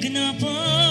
Huwag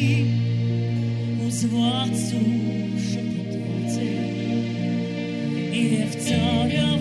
Ти у звацу шепотвоці і в царя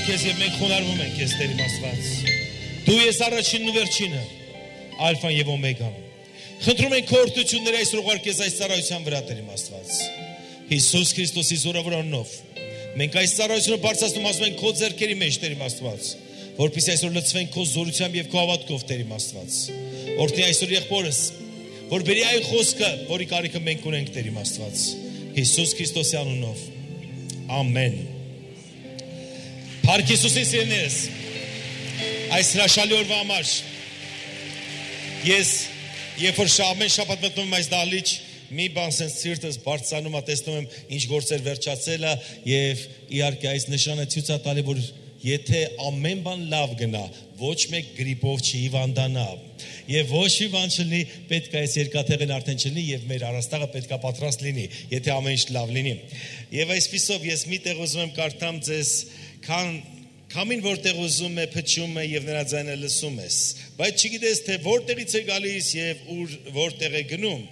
ենք քեզ եւ մենք խոնարհվում ենք քեզ Տեր իմ Աստված։ Դու ես առաջինն ու վերջինը, ալֆան եւ օմեգան։ Խնդրում ենք քո օրհնությունները այս ուղարկես այս ծառայության վրա Տեր իմ Աստված։ Հիսուս Քրիստոսի զորավոր անունով մենք այս ծառայությունը բարձրացնում ասում ենք քո ձեռքերի մեջ Տեր իմ Աստված, որpիսի այսօր լցվենք քո զորությամբ եւ քո հավատքով Տեր իմ Աստված։ Օրհնի այսօր եղբորս, որ բերի այն խոսքը, որի կարիքը մենք ունենք Տեր իմ Աստված։ Հիսուս Քրիստոսի անունով։ Ամեն։ Փառք Հիսուսի սիրելիներս։ Այս հրաշալի օրվա համար ես երբ որ շա- ամեն շաբաթ մտնում եմ այս դահլիճ մի բան sense սիրտս բարձրանում է տեսնում եմ ինչ գործեր վերջացել է եւ իհարկե այս նշանը ցույց է տալի որ եթե ամեն բան լավ գնա ոչ մեկ գրիպով չհիվանդանա եւ ոչ մի բան չլինի պետք է այս երկաթեղեն արդեն չլինի եւ մեր առաստաղը պետք է պատրաստ լինի եթե ամեն ինչ լավ լինի եւ այսպիսով ես մի տեղ ուզում եմ կարդամ ձեզ քան Քամին որտեղ ուզում է փչում է եւ նրա ձայնը լսում ես, բայց չգիտես թե որտեղից է գալիս եւ ուր որտեղ է գնում։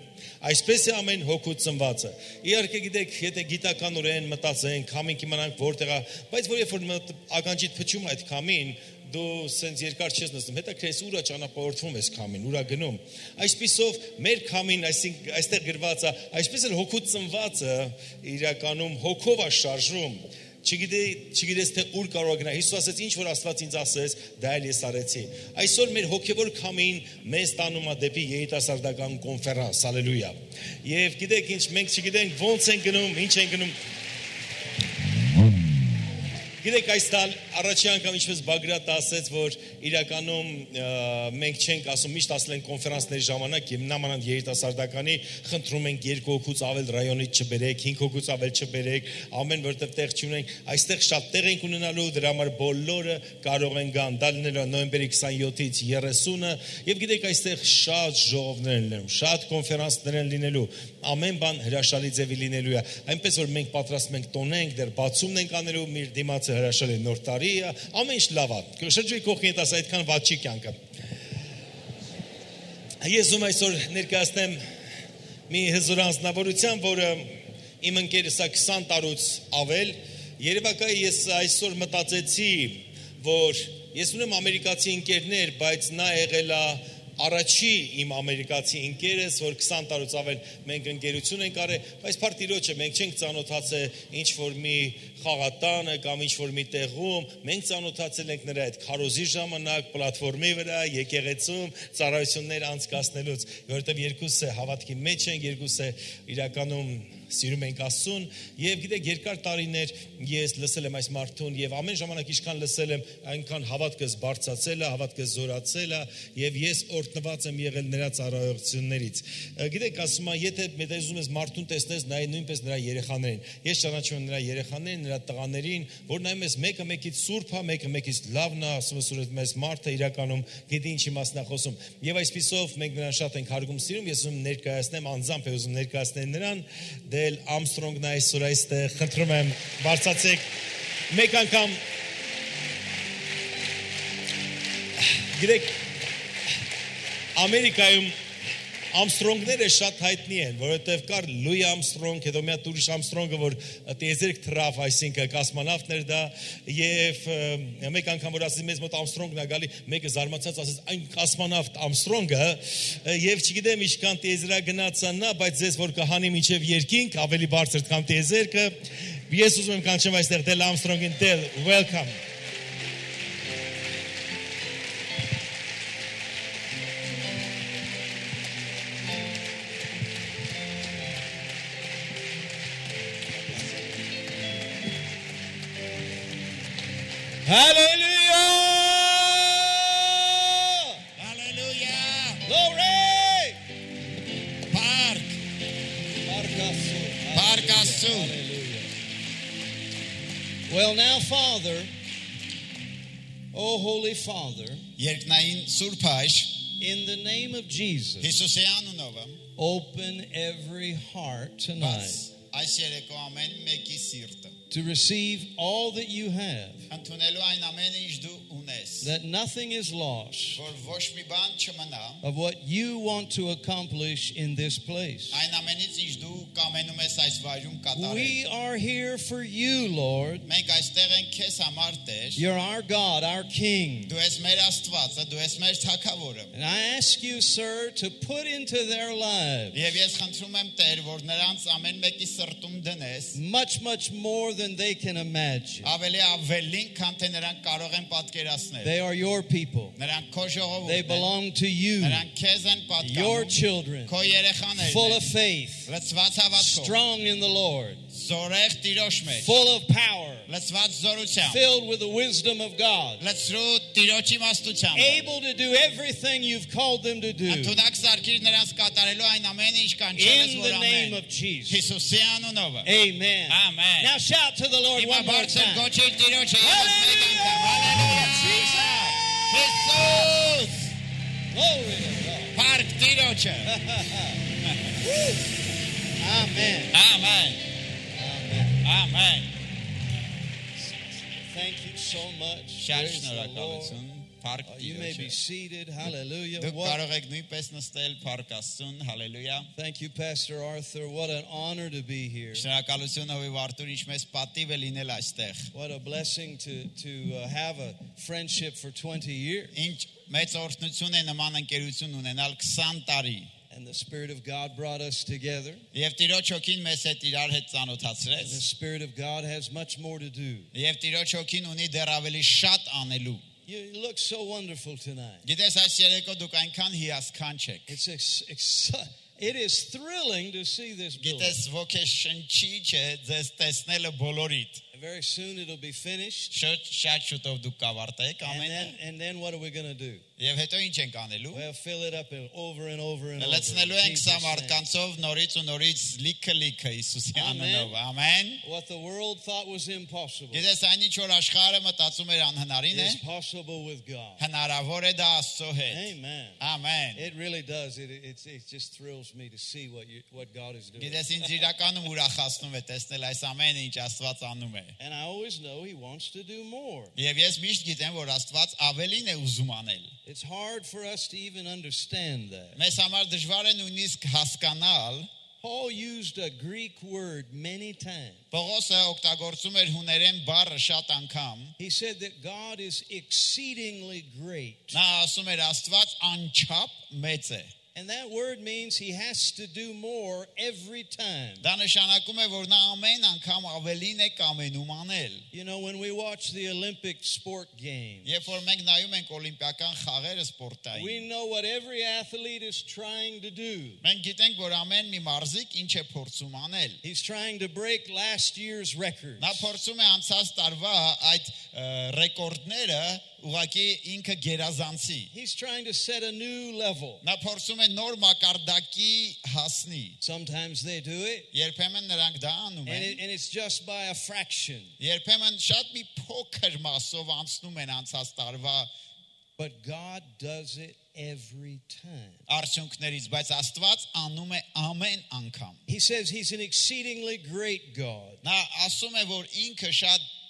Այսպես է ամեն հոգու ծնվածը։ Իհարկե գիտեք, եթե գիտականորեն մտածենք, քամին կիմանանք որտեղ է, բայց որ երբ որ ականջիդ փչում այդ քամին, դու սենց երկար չես նստում։ Հետո քեզ ուրա ճանապարհորդվում ես քամին, ուրա գնում։ Այսպիսով մեր քամին, այսինքն այստեղ գրված է, այսպես էլ հոգու ծնվածը իրականում հոգով է շարժում Չգիտե, չգիտես թե ուր կարող գնա։ Հիսուս ասաց, ինչ որ Աստված ինձ ասեց, դա էլ ես արեցի։ Այսօր մեր հոգևոր քամին մեզ տանում է դեպի երիտասարդական կոնֆերանս, հալելույա։ Եվ գիտեք ինչ, մենք չգիտենք ոնց են գնում, ինչ են գնում։ Գիտեք, այս տալ առաջի անգամ ինչպես Բագրատ ասեց, որ իրականում մենք չենք ասում միշտ ասել են կոնֆերանսների ժամանակ եւ նամանան երիտասարդականի խնդրում ենք երկու հոգուց ավել ռայոնից չբերեք, 5 հոգուց ավել չբերեք, ամեն որտեղ տեղ չունենք, այստեղ շատ տեղ ենք ունենալու, դրա համար բոլորը կարող են գան, դա լինելու նոյեմբերի 27-ից 30-ը եւ գիտեք այստեղ շատ ժողովներ են լինելու, շատ կոնֆերանսներ են լինելու, ամեն բան հրաշալի ձևի լինելու է։ Այնպես որ մենք պատրաստ ենք տոնենք, դեռ բացումն ենք անելու, մեր դիմացը հրաշալի նոր տարի է, ամեն ինչ լավ է։ Շրջույի կողքին դաս այդքան վատ չի կյանքը։ Ես ում այսօր ներկայացնեմ մի հզոր անձնավորության, որը իմ ընկերս է 20 տարուց ավել։ Երևակայ ես այսօր մտածեցի, որ ես ունեմ ամերիկացի ընկերներ, բայց նա եղել է առաջի իմ ամերիկացի ընկերս, որ 20 տարուց ավել մենք ընկերություն ենք արել, բայց փարտիրոջը մենք չենք ծանոթացել ինչ որ մի խաղատանը կամ ինչ որ մի տեղում, մենք ծանոթացել ենք նրա այդ քարոզի ժամանակ պլատֆորմի վրա, եկեղեցում ծառայություններ անցկացնելուց, որովհետև երկուսը հավատքի մեջ են, երկուսը իրականում սիրում ենք Աստծուն եւ գիտեք երկար տարիներ ես լսել եմ այս մարդուն եւ ամեն ժամանակ ինչքան լսել եմ այնքան հավատքս բարձացել է հավատքս զորացել է եւ ես օրտնված եմ եղել նրա ծառայություններից գիտեք ասում եմ եթե մեծ ուզում ես մարդուն տեսնես նայ նույնպես նրա երեխաներին ես ճանաչում եմ նրա երեխաներին նրա տղաներին որ նայում ես մեկը մեկից սուրբ է մեկը մեկից լավն է ասում ես որ մեզ մարդը իրականում գիտի ինչի մասն է խոսում եւ այսպիսով մենք նրան շատ ենք հարգում սիրում ես ուզում ներկայացնեմ անձամբ ուզում ներկայացնել նրան Դել Ամստրոնգն այսօր այստեղ խնդրում եմ բարձացեք մեկ անգամ Գիտեք Ամերիկայում Ամստրոնգները շատ հայտնի են, որովհետև կար Լուի Ամստրոնգ, հետո մի հատ ուրիշ Ամստրոնգը, որ տիեզերք թրավ, այսինքն կոսմոնավտներ դա, եւ մեկ անգամ որ ասեցի մեզ մոտ Ամստրոնգն է գալի, մեկը զարմացած ասեց, այն կոսմոնավտ Ամստրոնգը, եւ չգիտեմ ինչքան տիեզերա գնացա նա, բայց ձեզ որ կհանի միջև երկինք, ավելի բարձր քան տիեզերքը, ես ուզում եմ կանչեմ այստեղ Դել Ամստրոնգին, Դել, welcome Father, na in surpaš, in the name of Jesus, open every heart tonight. To receive all that you have that nothing is lost of what you want to accomplish in this place. We are here for you, Lord. You're our God, our King. And I ask you, sir, to put into their lives much, much more than they can imagine. Gudasner. They are your people. They belong to you. Your children. Full of faith. Strong in the Lord. Full of power. Filled with the wisdom of God. Able to do everything you've called them to do. In the name of Jesus. Amen. Amen. Now shout to the Lord one more time. Hallelujah. Hallelujah. Jesus! Glory Partido Amen. Amen. Amen. Amen. Thank you so much. Praise the Lord. շնորհակալություն։ Փառք Uh, You may be Տիրոջը։ seated. Hallelujah. Դուք What- կարող եք նույնպես նստել Փառք Աստծուն։ Հալելույա։ Thank you, Pastor Arthur. What an honor to be here. Շնորհակալություն Հովիվ Արտուր, ինչպես պատիվ է լինել այստեղ։ What a blessing to, to uh, have a friendship for 20 years. Ինչ մեծ օրհնություն է նման ընկերություն ունենալ 20 տարի։ And the Spirit of God brought us together. Եվ Տիրոջ հոգին մեզ հետ իրար հետ And the ծանոթացրեց։ Spirit of God has much more to do. You look so wonderful tonight. It's ex- ex- it is thrilling to see this building. Very soon it'll be finished. Շատ շատ շուտով դուք կավարտեք And ամենը։ then, and then what are we going to do? Եվ հետո ինչ ենք անելու։ Well, fill it up over and over and over. Լցնելու in ենք Jesus' սա name. մարդկանցով նորից ու նորից լիքը լիքը Հիսուսի Amen. անունով։ Ամեն։ What the world thought was impossible Գիտես այն ինչ որ աշխարհը մտածում էր անհնարին է, is possible with God. հնարավոր է դա Աստծո հետ։ Amen. Ամեն։ It really does. It, it, it just thrills me to see what you, what God is doing. Գիտես ինձ իրականում ուրախացնում է տեսնել այս ամենը ինչ Աստված անում է։ And I always know He wants to do more. Եվ ես միշտ գիտեմ, որ Աստված ավելին է ուզում անել։ It's hard for us to even understand that. Մեզ համար դժվար է նույնիսկ հասկանալ Paul used a Greek word many times. Պողոսը օգտագործում էր հուներեն բառը շատ անգամ։ He said that God is exceedingly great. Նա ասում էր Աստված անչափ մեծ է։ And that word means he has to do more every time. Դա նշանակում է, որ նա ամեն անգամ ավելին է կամենում անել։ You know, when we watch the Olympic sport games, Երբ որ մենք նայում ենք օլիմպիական խաղերը սպորտային, we know what every athlete is trying to do. մենք գիտենք, որ ամեն մի մարզիկ ինչ է փորձում անել։ He's trying to break last year's records. Նա փորձում է անցած տարվա այդ ը, ռեկորդները ուղակի ինքը գերազանցի։ He's trying to set a new level. Նա փորձում է նոր մակարդակի հասնի։ Sometimes they do it, Երբեմն նրանք դա անում and, են։ it, and it's just by a fraction. Երբեմն շատ մի փոքր մասով անցնում են անցած տարվա But God does it every time. արդյունքներից, բայց Աստված անում է ամեն անգամ։ He says he's an exceedingly great God. Նա ասում է, որ ինքը շատ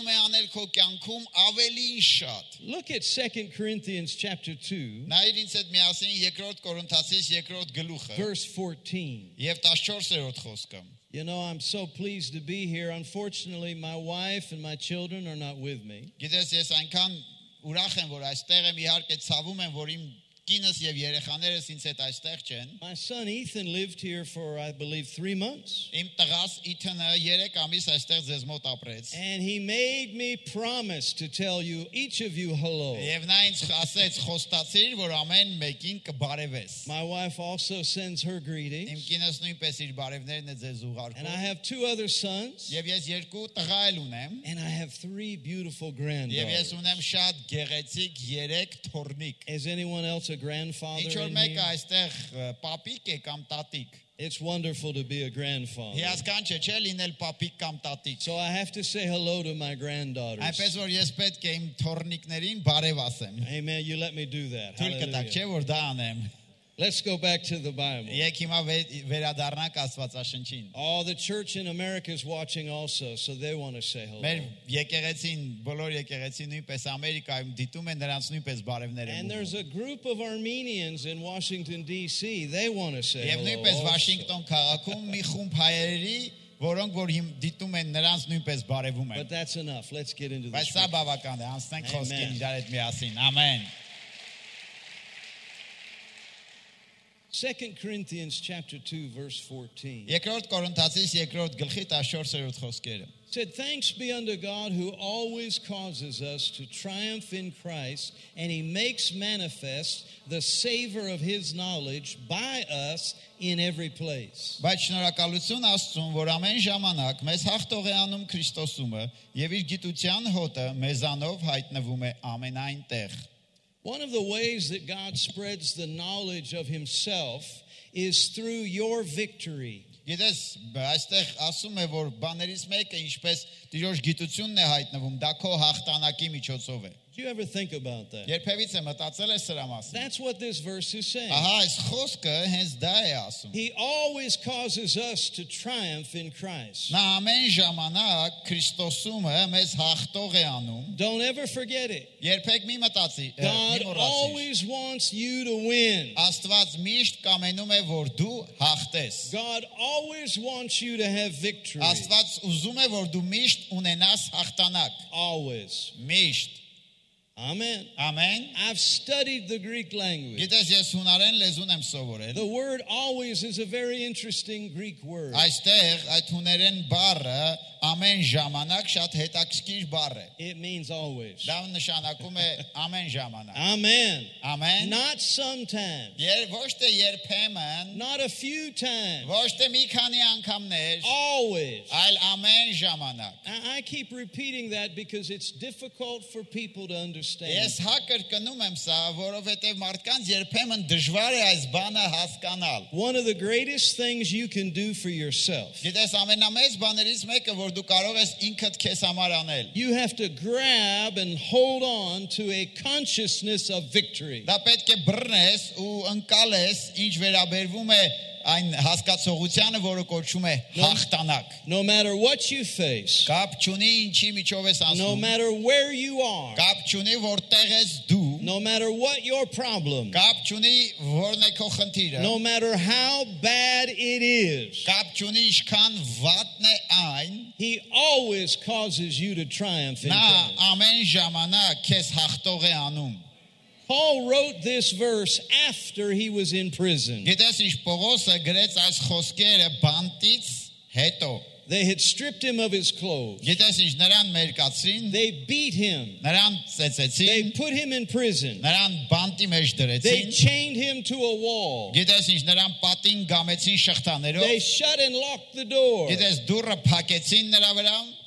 կամենում է անել քո կյանքում ավելին շատ։ Look at 2 Corinthians chapter 2, Նայիր ինձ հետ միասին երկրորդ Կորինթացիս երկրորդ գլուխը verse 14. եւ 14-րդ խոսքը։ You know, I'm so pleased to be here. Unfortunately, my wife and my children are not with me. Գիտես, ես այնքան ուրախ եմ, որ այստեղ եմ, իհարկե ցավում եմ, որ իմ կինս եւ երեխաներս ինձ հետ այստեղ չեն։ My son Ethan lived here for, I believe, three months. Իմ տղաս Իթնը 3 ամիս այստեղ ձեզ մոտ ապրեց։ And he made me promise to tell you, each of you, hello. Եվ նա ինձ ասեց խոստացիր, որ ամեն մեկին կբարևես։ My wife also sends her Իմ greetings. կինս նույնպես իր բարևներն է ձեզ And I ուղարկում։ have two other sons. Եվ ես երկու տղա էլ ունեմ։ And I have three beautiful Եվ ես granddaughters. ունեմ շատ գեղեցիկ 3 թորնիկ։ Is anyone else to grandfather. Nici ori este papike cam tatic. It's wonderful to be a grandfather. So I have to say hello to my granddaughters. Amen. You let me do that. չէ՞ որ դա անեմ։ Let's go back to the Bible. Եկ հիմա վե- վերադառնանք Աստվածաշնչին։ Oh, the church in America is watching also, so they want to say hello. Մեր եկեղեցին, բոլոր եկեղեցին նույնպես Ամերիկայում դիտում են նրանց nույնպես բարևներ են։ And ուղղում։ there's a group of Armenians in Washington, D.C. They want to say Եվ hello. նույնպես also. Վաշինգտոն քաղաքում մի խումբ հայերի, որոնք որ հիմ դիտում են նրանց նույնպես բարևում But են։ that's enough. Let's get into Բայց this. սա բավական է, անցնենք Amen. խոսքին իրար հետ միասին։ Ամեն։ 2 Corinthians chapter 2, verse 14. Երկրորդ Կորինթացիս երկրորդ գլխի 14-րդ խոսքերը։ said, Thanks be unto God who always causes us to triumph in Christ, and he makes manifest the savor of his knowledge by us in every place. Բայց շնորհակալություն Աստծուն, որ ամեն ժամանակ մեզ հաղթող է անում Քրիստոսումը եւ իր գիտության հոտը մեզանով հայտնվում է ամենայն տեղ։ One of the ways that God spreads the knowledge of himself is through your victory. Գիտես, բ- այստեղ ասում է, որ բաներից մեկը ինչպես Տիրոջ գիտությունն է հայտնվում, դա քո հաղթանակի միջոցով է։ Do you ever think about that? Երբևից է մտածել ես սրա մասին։ That's what this verse is saying. Ահա այս խոսքը հենց դա է ասում։ He always causes us to triumph in Christ. Նա ամեն ժամանակ Քրիստոսումը մեզ հաղթող է անում։ Don't ever forget it. Երբեք մի մտածի, ը, մի God մոռացիր։ always wants you to win. Աստված միշտ կամենում է, որ դու հաղթես։ God always wants you to have victory. Աստված ուզում է, որ դու միշտ ունենաս հաղթանակ։ Always. Միշտ։ Amen. Ամեն։ I've studied the Greek language. Գիտես, ես հունարեն լեզուն եմ սովորել։ The word always is a very interesting Greek word. Այստեղ այդ հուներեն բառը ամեն ժամանակ շատ հետաքրքիր բառ է։ It means always. Դա նշանակում է ամեն ժամանակ։ Amen. Ամեն։ Not sometimes. Եր ոչ թե երբեմն, Not a few times. ոչ թե մի քանի անգամներ, Always. այլ ամեն ժամանակ։ I I keep repeating that because it's difficult for people to understand. Ես հակր կնում եմ սա, որովհետև մարդկանց երբեմն դժվար է այս բանը հասկանալ։ One of the greatest things you can do for yourself, Գիտես ամենամեծ բաներից մեկը, որ դու կարող ես ինքդ քեզ համար անել։ you have to grab and hold on to a consciousness of victory. Դա պետք է բռնես ու ընկալես, ինչ վերաբերվում է այն հասկացողությանը, որը կոչվում է հաղթանակ։ No matter what you face, Կապ չունի ինչի միջով ես no անցնում։ matter where you are, Կապ չունի որտեղ ես դու։ no matter what your problem, Կապ չունի որն է քո խնդիրը։ no matter how bad it is, Կապ չունի ինչքան վատն է այն։ He always causes you to triumph in Նա Christ. ամեն ժամանակ քեզ հաղթող է անում։ Paul wrote this verse after he was in prison. They had stripped him of his clothes. They beat him. They put him in prison. They chained him to a wall. They shut and locked the door.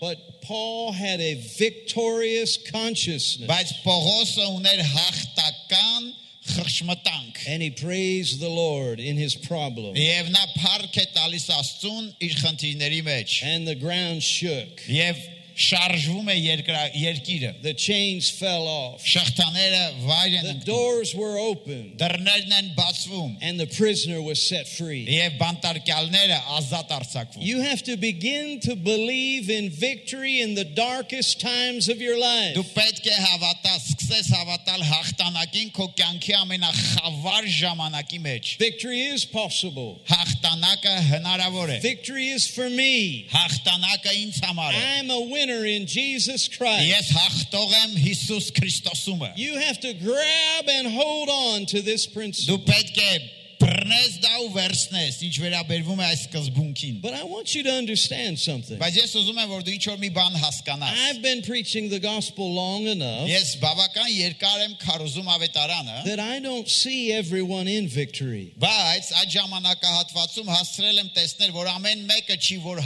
But Paul had a victorious consciousness. բայց Պողոսը ուներ հաղթական խրշմտանք։ And he praised the Lord in his problem. Եվ նա փառք է տալիս Աստծուն իր խնդիրների մեջ։ And the ground shook. Եվ շարժվում է երկրա, երկիրը։ The chains fell off. Շղթաները վայր են The ընկնում։ doors were opened. Դռներն են բացվում And the prisoner was set free. եւ բանտարկյալները ազատ արձակվում։ You have to begin to believe in victory in the darkest times of your life. Դու պետք է հավատաս, սկսես հավատալ հաղթանակին քո կյանքի ամենախավար ժամանակի մեջ։ Victory is possible. Հաղթանակ հաղթանակը հնարավոր է։ Victory is for me. Հաղթանակը ինձ համար է։ I'm a winner in Jesus Christ. Ես հաղթող եմ Հիսուս Քրիստոսում։ You have to grab and hold on to this principle. Դու պետք է բռնես դա ու վերցնես, ինչ վերաբերվում է այս սկզբունքին։ But I want you to understand something. Բայց ես ուզում եմ որ դու ինչ որ մի բան հասկանաս։ I've been preaching the gospel long enough Ես բավական երկար եմ քարոզում ավետարանը, that I don't see everyone in victory. բայց այդ ժամանակահատվածում հասցրել եմ տեսնել, որ ամեն մեկը չի որ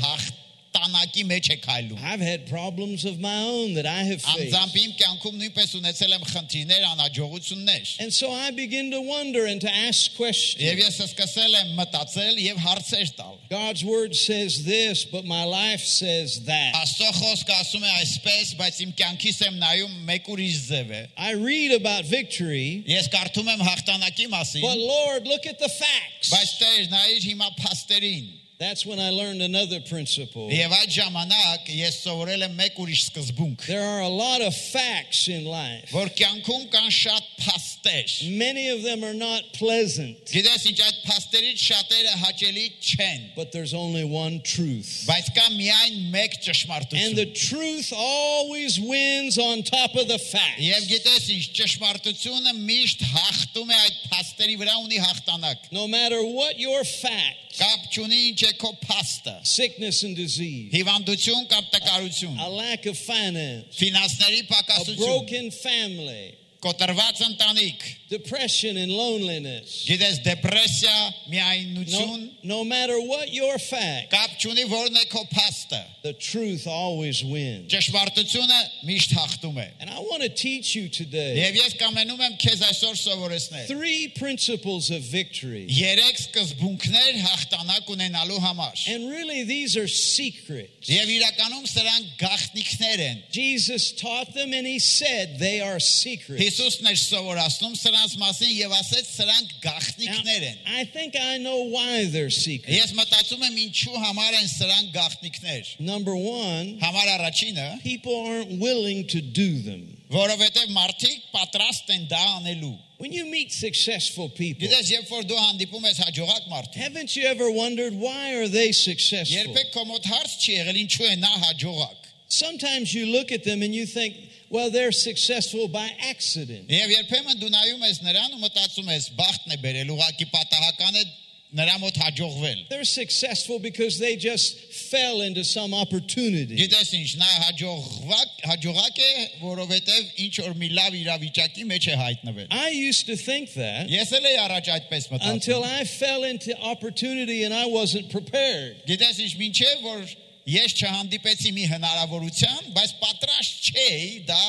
հաղթանակի մեջ է քայլում։ I've had problems of my own that I have faced. Անձամբ իմ կյանքում նույնպես ունեցել եմ խնդիրներ, անհաջողություններ։ And so I begin to wonder and to ask questions. Եվ ես սկսել եմ մտածել եւ հարցեր տալ։ God's word says this, but my life says that. Աստծո խոսքը ասում է այսպես, բայց իմ կյանքից եմ նայում մեկ ուրիշ ձև է։ I read about victory, Ես կարդում եմ հաղթանակի but մասին, Lord, look at the facts. բայց Տեր նայիր հիմա փաստերին։ That's when I learned another principle. Եվ այդ ժամանակ ես սովորել եմ մեկ ուրիշ սկզբունք, There are a lot of facts in life. որ կյանքում կան շատ փաստեր։ Many of them are not pleasant, Գիտես ինչ այդ փաստերից շատերը հաճելի չեն, but there's only one truth. բայց կա միայն մեկ And ճշմարտություն։ the truth always wins on top of the facts. Եվ գիտես ինչ ճշմարտությունը միշտ հաղթում է այդ փաստերի վրա ունի հաղթանակ։ No matter what your fact, Կապ չունի ինչ է քո փաստը։ sickness and disease, Հիվանդություն կամ տկարություն, a lack of finance, ֆինանսների a պակասություն, broken family, կոտրված ընտանիք, depression and loneliness. գիտես դեպրեսիա, No, միայնություն, no matter what your fact, կապ չունի որն է քո փաստը։ the truth always wins. Ճշմարտությունը միշտ հաղթում է։ And I want to teach you today Եվ ես կամենում եմ քեզ այսօր սովորեցնել։ three principles of victory. Երեք սկզբունքներ հաղթանակ ունենալու համար։ And really, these are secrets. Եվ իրականում սրանք գաղտնիքներ են։ Jesus taught them and he said they are secrets. Հիսուսն էր սովորացնում սրանց մասին եւ ասեց սրանք Now, գաղտնիքներ են։ I think I know why they're secrets. Ես մտածում եմ ինչու համար են սրանք գաղտնիքներ։ Number one, Համար առաջինը, people aren't willing to do them. որովհետեւ մարդիկ պատրաստ են դա անելու։ When you meet successful people, Գիտես, երբ որ դու hանդիպում ես հաջողակ մարդու, haven't you ever wondered why are they successful? երբեք քո մոտ հարց չի եղել ինչու է նա հաջողակ։ Sometimes you look at them and you think, well, they're successful by accident. Եվ երբեմն դու նայում ես նրան ու մտածում ես բախտն է բերել, ուղակի պատահական է նրա մոտ հաջողվել։ They're successful because they just fell into some opportunity. Գիտես ինչ, նա հաջողակ հաջողակ է, որովհետև ինչ որ մի լավ իրավիճակի մեջ է հայտնվել։ I used to think that Ես էլ էի առաջ այդպես until մտածում։ I fell into opportunity and I wasn't prepared. Գիտես ինչ, ինչեւ որ ես չհանդիպեցի մի հնարավորության, բայց պատրաստ չէի դա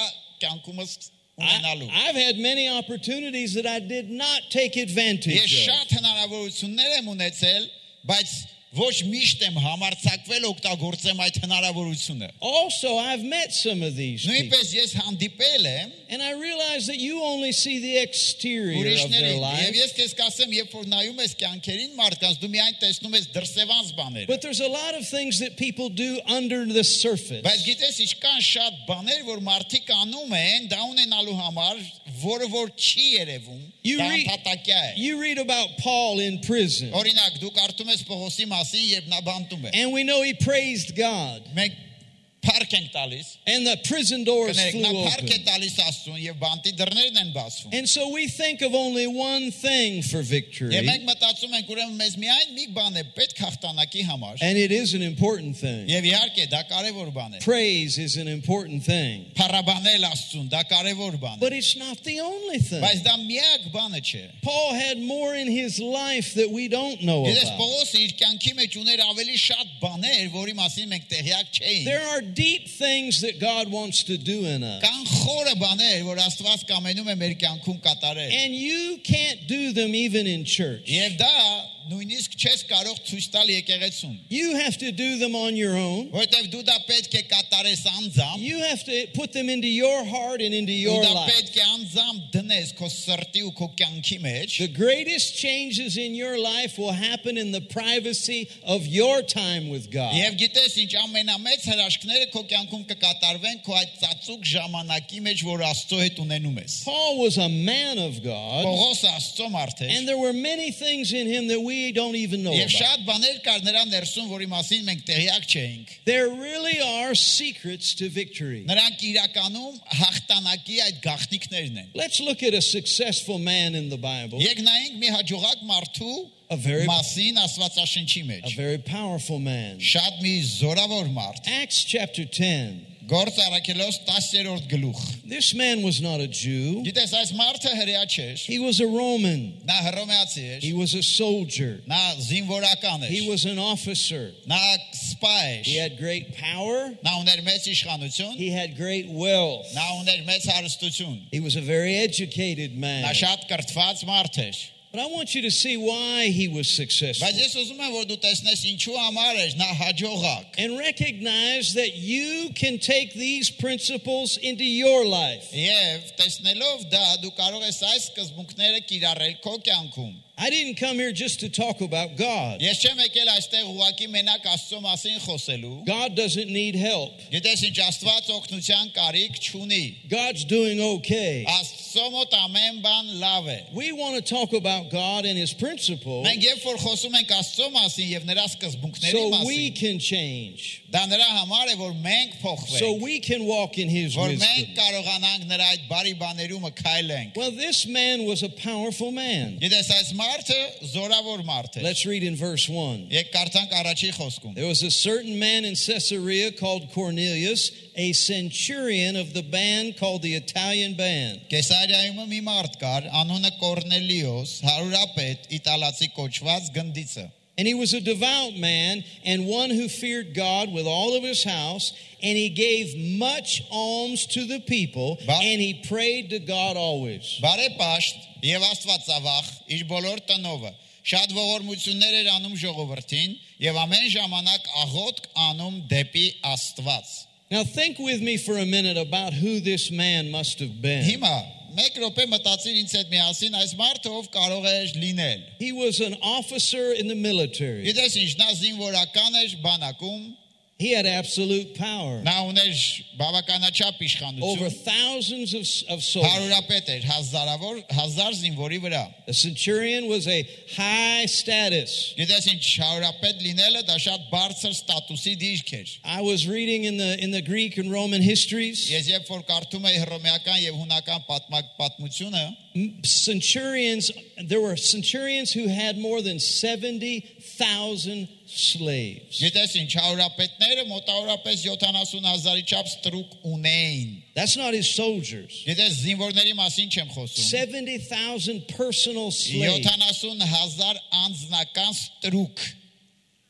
կյանքումս ունենալու։ I, have had many opportunities that I did not take Ես advantage of. շատ հնարավորություններ եմ ունեցել, բայց ոչ միշտ եմ համարցակվել օգտագործեմ այդ հնարավորությունը։ Also, I've met some of these people, Նույնպես ես հանդիպել եմ and I realize that you only see the exterior of ուրիշների their եւ life, ես քեզ կասեմ, երբ որ նայում ես կյանքերին մարդկանց, դու միայն տեսնում ես դրսևանց բաներ։ but there's a lot of things that people do under the surface. Բայց գիտես, ինչքան շատ բաներ, որ մարդիկ անում են, դա ունենալու համար, որը որ չի երևում, You դա read- հատակյա է։ You read about Paul in prison, Օրինակ, դու կարդում ես Պողոսի and we know he praised God. And the prison doors flew open. And so we think of only one thing for victory. And it is an important thing. Praise is an important thing. But it's not the only thing. Paul had more in his life that we don't know about. There are deep things that God wants to do in us, Կան խորը բաներ, որ Աստված կամենում է մեր կյանքում կատարել։ and you can't do them even in church. Եվ դա նույնիսկ չես կարող ցույց տալ եկեղեցուն, You have to do them on your own. որովհետև դու դա պետք է կատարես անձամբ, You have to put them into your heart and into դու your դա life. պետք է անձամբ դնես քո սրտի ու քո կյանքի մեջ։ The greatest changes in your life will happen in the privacy of your time with God. Եվ գիտես ինչ ամենամեծ հրաշքները քո կյանքում կկատարվեն քո այդ ծածուկ ժամանակի մեջ, որ Աստծո հետ ունենում ես։ Paul was a man of God, Պողոսը Աստծո մարդ էր։ and there were many things in him that we don't even know Եվ about. շատ բաներ կար նրա ներսում, որի մասին մենք տեղյակ չէինք։ There really are secrets to victory. Նրանք իրականում հաղթանակի այդ գաղտնիքներն են։ Let's look at a successful man in the Bible, Եկ նայենք մի հաջողակ մարդու a very, մասին Աստվածաշնչի a մեջ։ very powerful man. Շատ մի զորավոր մարդ։ Acts chapter 10. this man was not a Jew. He was a Roman. He was a soldier. He was an officer. He had great power. He had great wealth. He was a very educated man. But I want you to see why he was successful. Բայց ես ուզում եմ որ դու տեսնես ինչու համար էր նա հաջողակ։ And recognize that you can take these principles into your life. Եվ տեսնելով դա դու կարող ես այս սկզբունքները կիրառել քո կյանքում։ I didn't come here just to talk about God. God doesn't need help. God's doing okay. We want to talk about God and His principles. So we can change. So we can walk in His wisdom. Well, this man was a powerful man Գիտես այս մարդը զորավոր մարդ է։ Let's read in verse 1. Եկ կարդանք առաջի խոսքում։ There was a certain man in Caesarea called Cornelius, a centurion of the band called the Italian band. Կեսարիայում մի մարդ կար, անունը Կորնելիոս, հարուրապետ, իտալացի կոչված գնդիցը։ And he was a devout man and one who feared God with all of his house, and he gave much alms to the people, Ba- and he prayed to God always. Բարեպաշտ Եւ Աստվածավախ իր բոլոր տնովը շատ ողորմություններ էր անում ժողովրդին եւ ամեն ժամանակ աղոտ անում դեպի Աստված։ Now, think with me for a minute about who this man must have been. Հիմա մեկ րոպե մտածիր ինձ հետ միասին այս մարդը ով կարող էր լինել։ He was an officer in the military, Գիտես ինչ, նա զինվորական էր բանակում, he had absolute power նա ուներ բավականաչափ over իշխանություն, thousands of, of soldiers. հարուրապետ էր, հազարավոր, հազար զինվորի վրա։ The centurion was a high status. Գիտես ինչ, հարուրապետ լինելը դա շատ բարձր ստատուսի դիրք էր։ I was reading in the in the Greek and Roman histories. Ես երբ որ կարդում էի հռոմեական եւ հունական պատմակ պատմությունը, centurions there were centurions who had more than 70,000 slaves. գիտես ինչ, հարուրապետները մոտավորապես 70000-ի չափ ստրուկ ունեին։ That's not his soldiers. Գիտես զինվորների մասին չեմ խոսում։ 70,000 personal slaves. 70000 անձնական ստրուկ։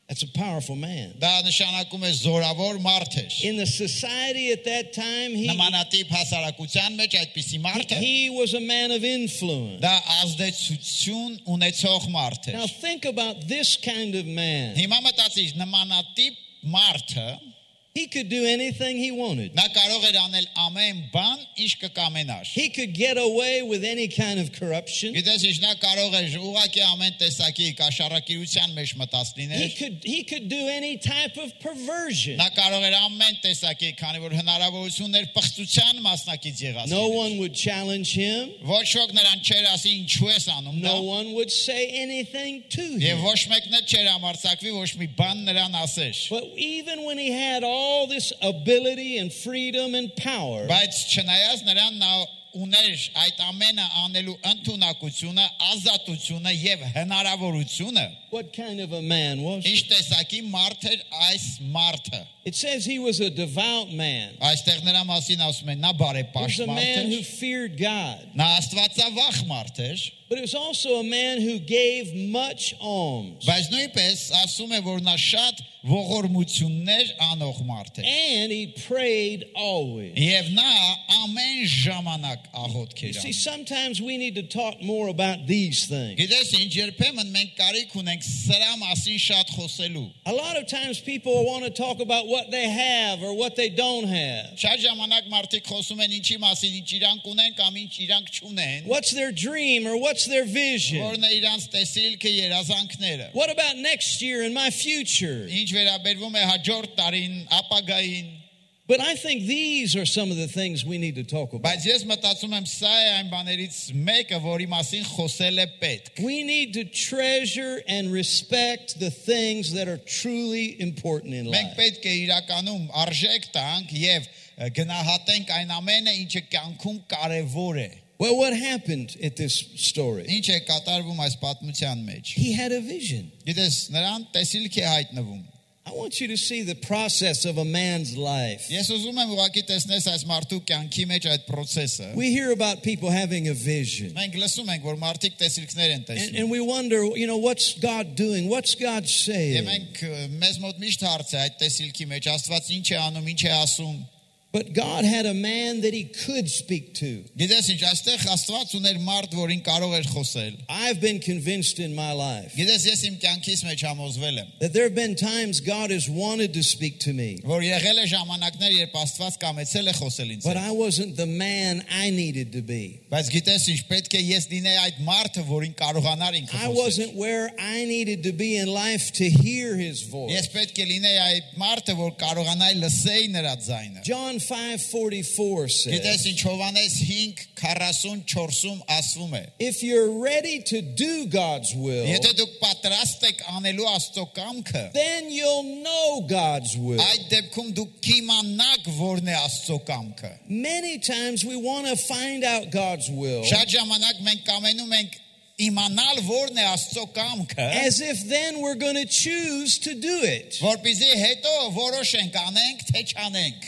That's a powerful man. Դա նշանակում է զորավոր մարդ էր։ In the society at that time he Նմանատիպ հասարակության մեջ այդպիսի մարդ է։ he was a man of influence. Դա ազդեցություն ունեցող մարդ Now էր։ think about this kind of man. Հիմա մտածիր նմանատիպ մարդը He could do anything he wanted. նա կարող էր անել ամեն բան, ինչ կկամենար։ He could get away with any kind of corruption. Գիտես, ինչ նա կարող էր ուղակի ամեն տեսակի կաշառակիրության մեջ մտած He լինել։ could he could do any type of perversion. Նա կարող էր ամեն տեսակի, քանի որ հնարավորություններ պղծության մասնակից եղած։ No լինել։ one would challenge him. Ոչ ոք նրան չէր ասի ինչու ես անում դա։ No one would say anything to Եվ him. ոչ մեկն էլ չէր համարցակվի ոչ մի բան նրան ասեր։ But even when he had all this ability and freedom and power, Բայց չնայած նրան նա ուներ այդ ամենը անելու ընդունակությունը, ազատությունը եւ հնարավորությունը, what kind of a man was ինչ տեսակի մարդ էր այս մարդը։ It says he was a devout man. Այստեղ նրա մասին ասում են նա He was բարեպաշտ a man մարդ who էր, feared God. նա աստվածավախ մարդ էր, But it was also a man who gave much alms. բայց նույնպես ասում է որ նա շատ ողորմություններ անող մարդ է։ And he prayed always. Եվ նա ամեն ժամանակ աղոթք You էր see, անում։ sometimes we need to talk more about these things. Գիտես ինչ երբեմն մենք կարիք ունենք սրա մասին շատ խոսելու։ A lot of times people want to talk about what they have or what they don't have. Շատ ժամանակ մարդիկ խոսում են ինչի մասին, ինչ իրանք ունեն կամ ինչ իրանք չունեն։ What's their dream or what's their vision? Որն է իրանք տեսիլքը երազանքները։ What about next year and my future? Ինչ վերաբերվում է հաջորդ տարին, ապագային, But I think these are some of the things we need to talk about. Բայց ես մտածում եմ սա է այն բաներից մեկը, որի մասին խոսել է պետք։ We need to treasure and respect the things that are truly important in Մենք life. պետք է իրականում արժեք տանք եւ գնահատենք այն ամենը, ինչը կյանքում կարեւոր է։ Well, what happened at this story? Ինչ է կատարվում այս պատմության մեջ։ He had a vision. Գիտես, նրան տեսիլք է հայտնվում։ I want you to see the process of a man's life. Ես ուզում եմ ուղղակի տեսնես այս մարդու կյանքի մեջ այդ process-ը։ We hear about people having a vision. Մենք լսում ենք, որ մարդիկ տեսիլքներ են And, տեսնում։ and we wonder, you know, what's God doing? What's God Եվ saying? մենք ը, մեզ մոտ միշտ հարց է այդ տեսիլքի մեջ Աստված ինչ է անում, ինչ է ասում։ But God had a man that he could speak to. Գիտես ինչ, այստեղ Աստված ուներ մարդ, որին կարող էր խոսել։ I've been convinced in my life Գիտես, ես իմ կյանքից մեջ համոզվել եմ, that there have been times God has wanted to speak to me, որ եղել է ժամանակներ, երբ Աստված կամեցել է խոսել ինձ։ but հետ։ I wasn't the man I needed to be. Բայց գիտես ինչ, պետք է ես լինեի այդ մարդը, որին կարողանար ինքը I խոսել։ wasn't where I needed to be in life to hear his voice. Ես պետք է լինեի այդ մարդը, որ կարողանայի լսեի նրա ձայնը։ John 5:44 Գիտես says, ինչ Հովանես 5:44-ում ասվում է. "If you're ready to do God's will, Եթե դուք պատրաստ եք անելու Աստծո կամքը, then you'll know God's will." այդ դեպքում դուք կիմանաք որն է Աստծո կամքը։ Many times we want to find out God's will Շատ ժամանակ մենք կամենում ենք As if then we're going to choose to do it.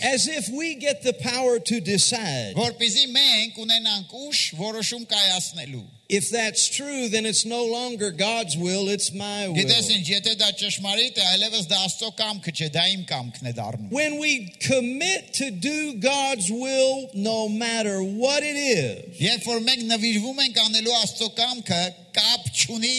As if we get the power to decide. Որպեսզի մենք ունենանք ուժ որոշում կայացնելու։ If that's true, then it's no longer God's will, it's my will. Գիտես ինչ, եթե դա ճշմարիտ է, այլևս դա Աստծո կամքը չէ, դա իմ կամքն է դառնում։ When we commit to do God's will, no matter what it is, Երբ որ մենք նվիրվում ենք անելու Աստծո կամքը, կապ չունի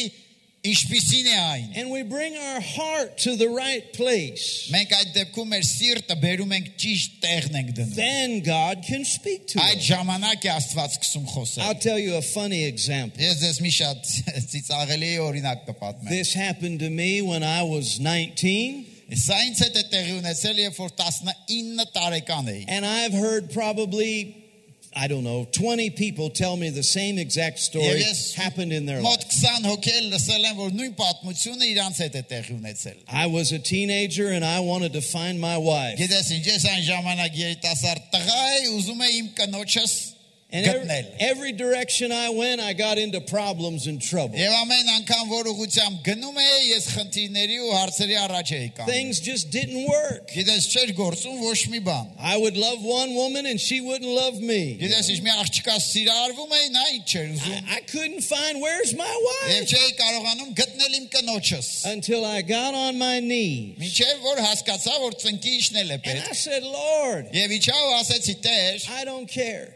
ինչպիսին է այն։ and we bring our heart to the right place, Մենք այդ դեպքում մեր սիրտը բերում ենք ճիշտ տեղն ենք դնում։ then God can speak to Այդ us. ժամանակ է Աստված սկսում I'll խոսել։ tell you a funny example. Ես ձեզ մի շատ ծիծաղելի օրինակ կպատմեմ։ This happened to me when I was 19, Սա ինձ հետ է տեղի ունեցել, երբ որ 19 տարեկան էի։ and I've heard probably, I don't know, 20 people tell me the same exact story happened in their life. I was a teenager and I wanted to find my wife. And every, every, direction I went, I got into problems and trouble. Things just didn't work. I would love one woman and she wouldn't love me. I, I couldn't find where's my wife. Until I got on my knees. And I said, Lord, I don't care.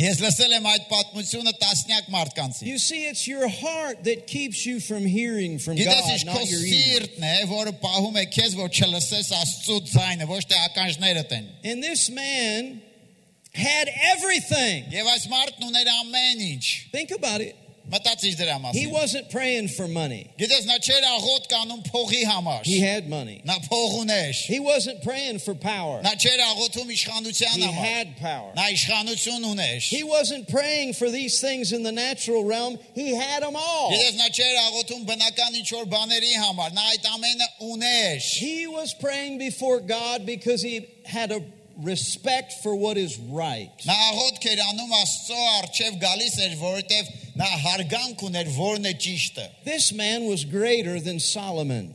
ես լսել եմ այդ պատմությունը տասնյակ մարդկանցի։ You see, it's your heart that keeps you from hearing from Գիտես God, ինչ քո not your ears. սիրտն է, որը պահում է քեզ, որ չլսես Աստծո ձայնը, ոչ թե ականջներդ են։ And this man had everything. Եվ այս մարդն ուներ ամեն ինչ։ Think about it. Մտածիր դրա He մասին։ wasn't praying for money, Գիտես նա չէր աղոտ կանում փողի համար։ he had money. Նա փող ուներ։ He wasn't praying for power, Նա չէր աղոթում իշխանության he համար։ had power. Նա իշխանություն ուներ։ He wasn't praying for these things in the natural realm, he had them all. Գիտես նա չէր աղոթում բնական ինչ որ բաների համար։ Նա այդ ամենը ուներ։ He was praying before God because he had a respect for what is right. Նա աղոթք էր անում Աստծո արչև գալիս էր, որովհետև This man was greater than Solomon.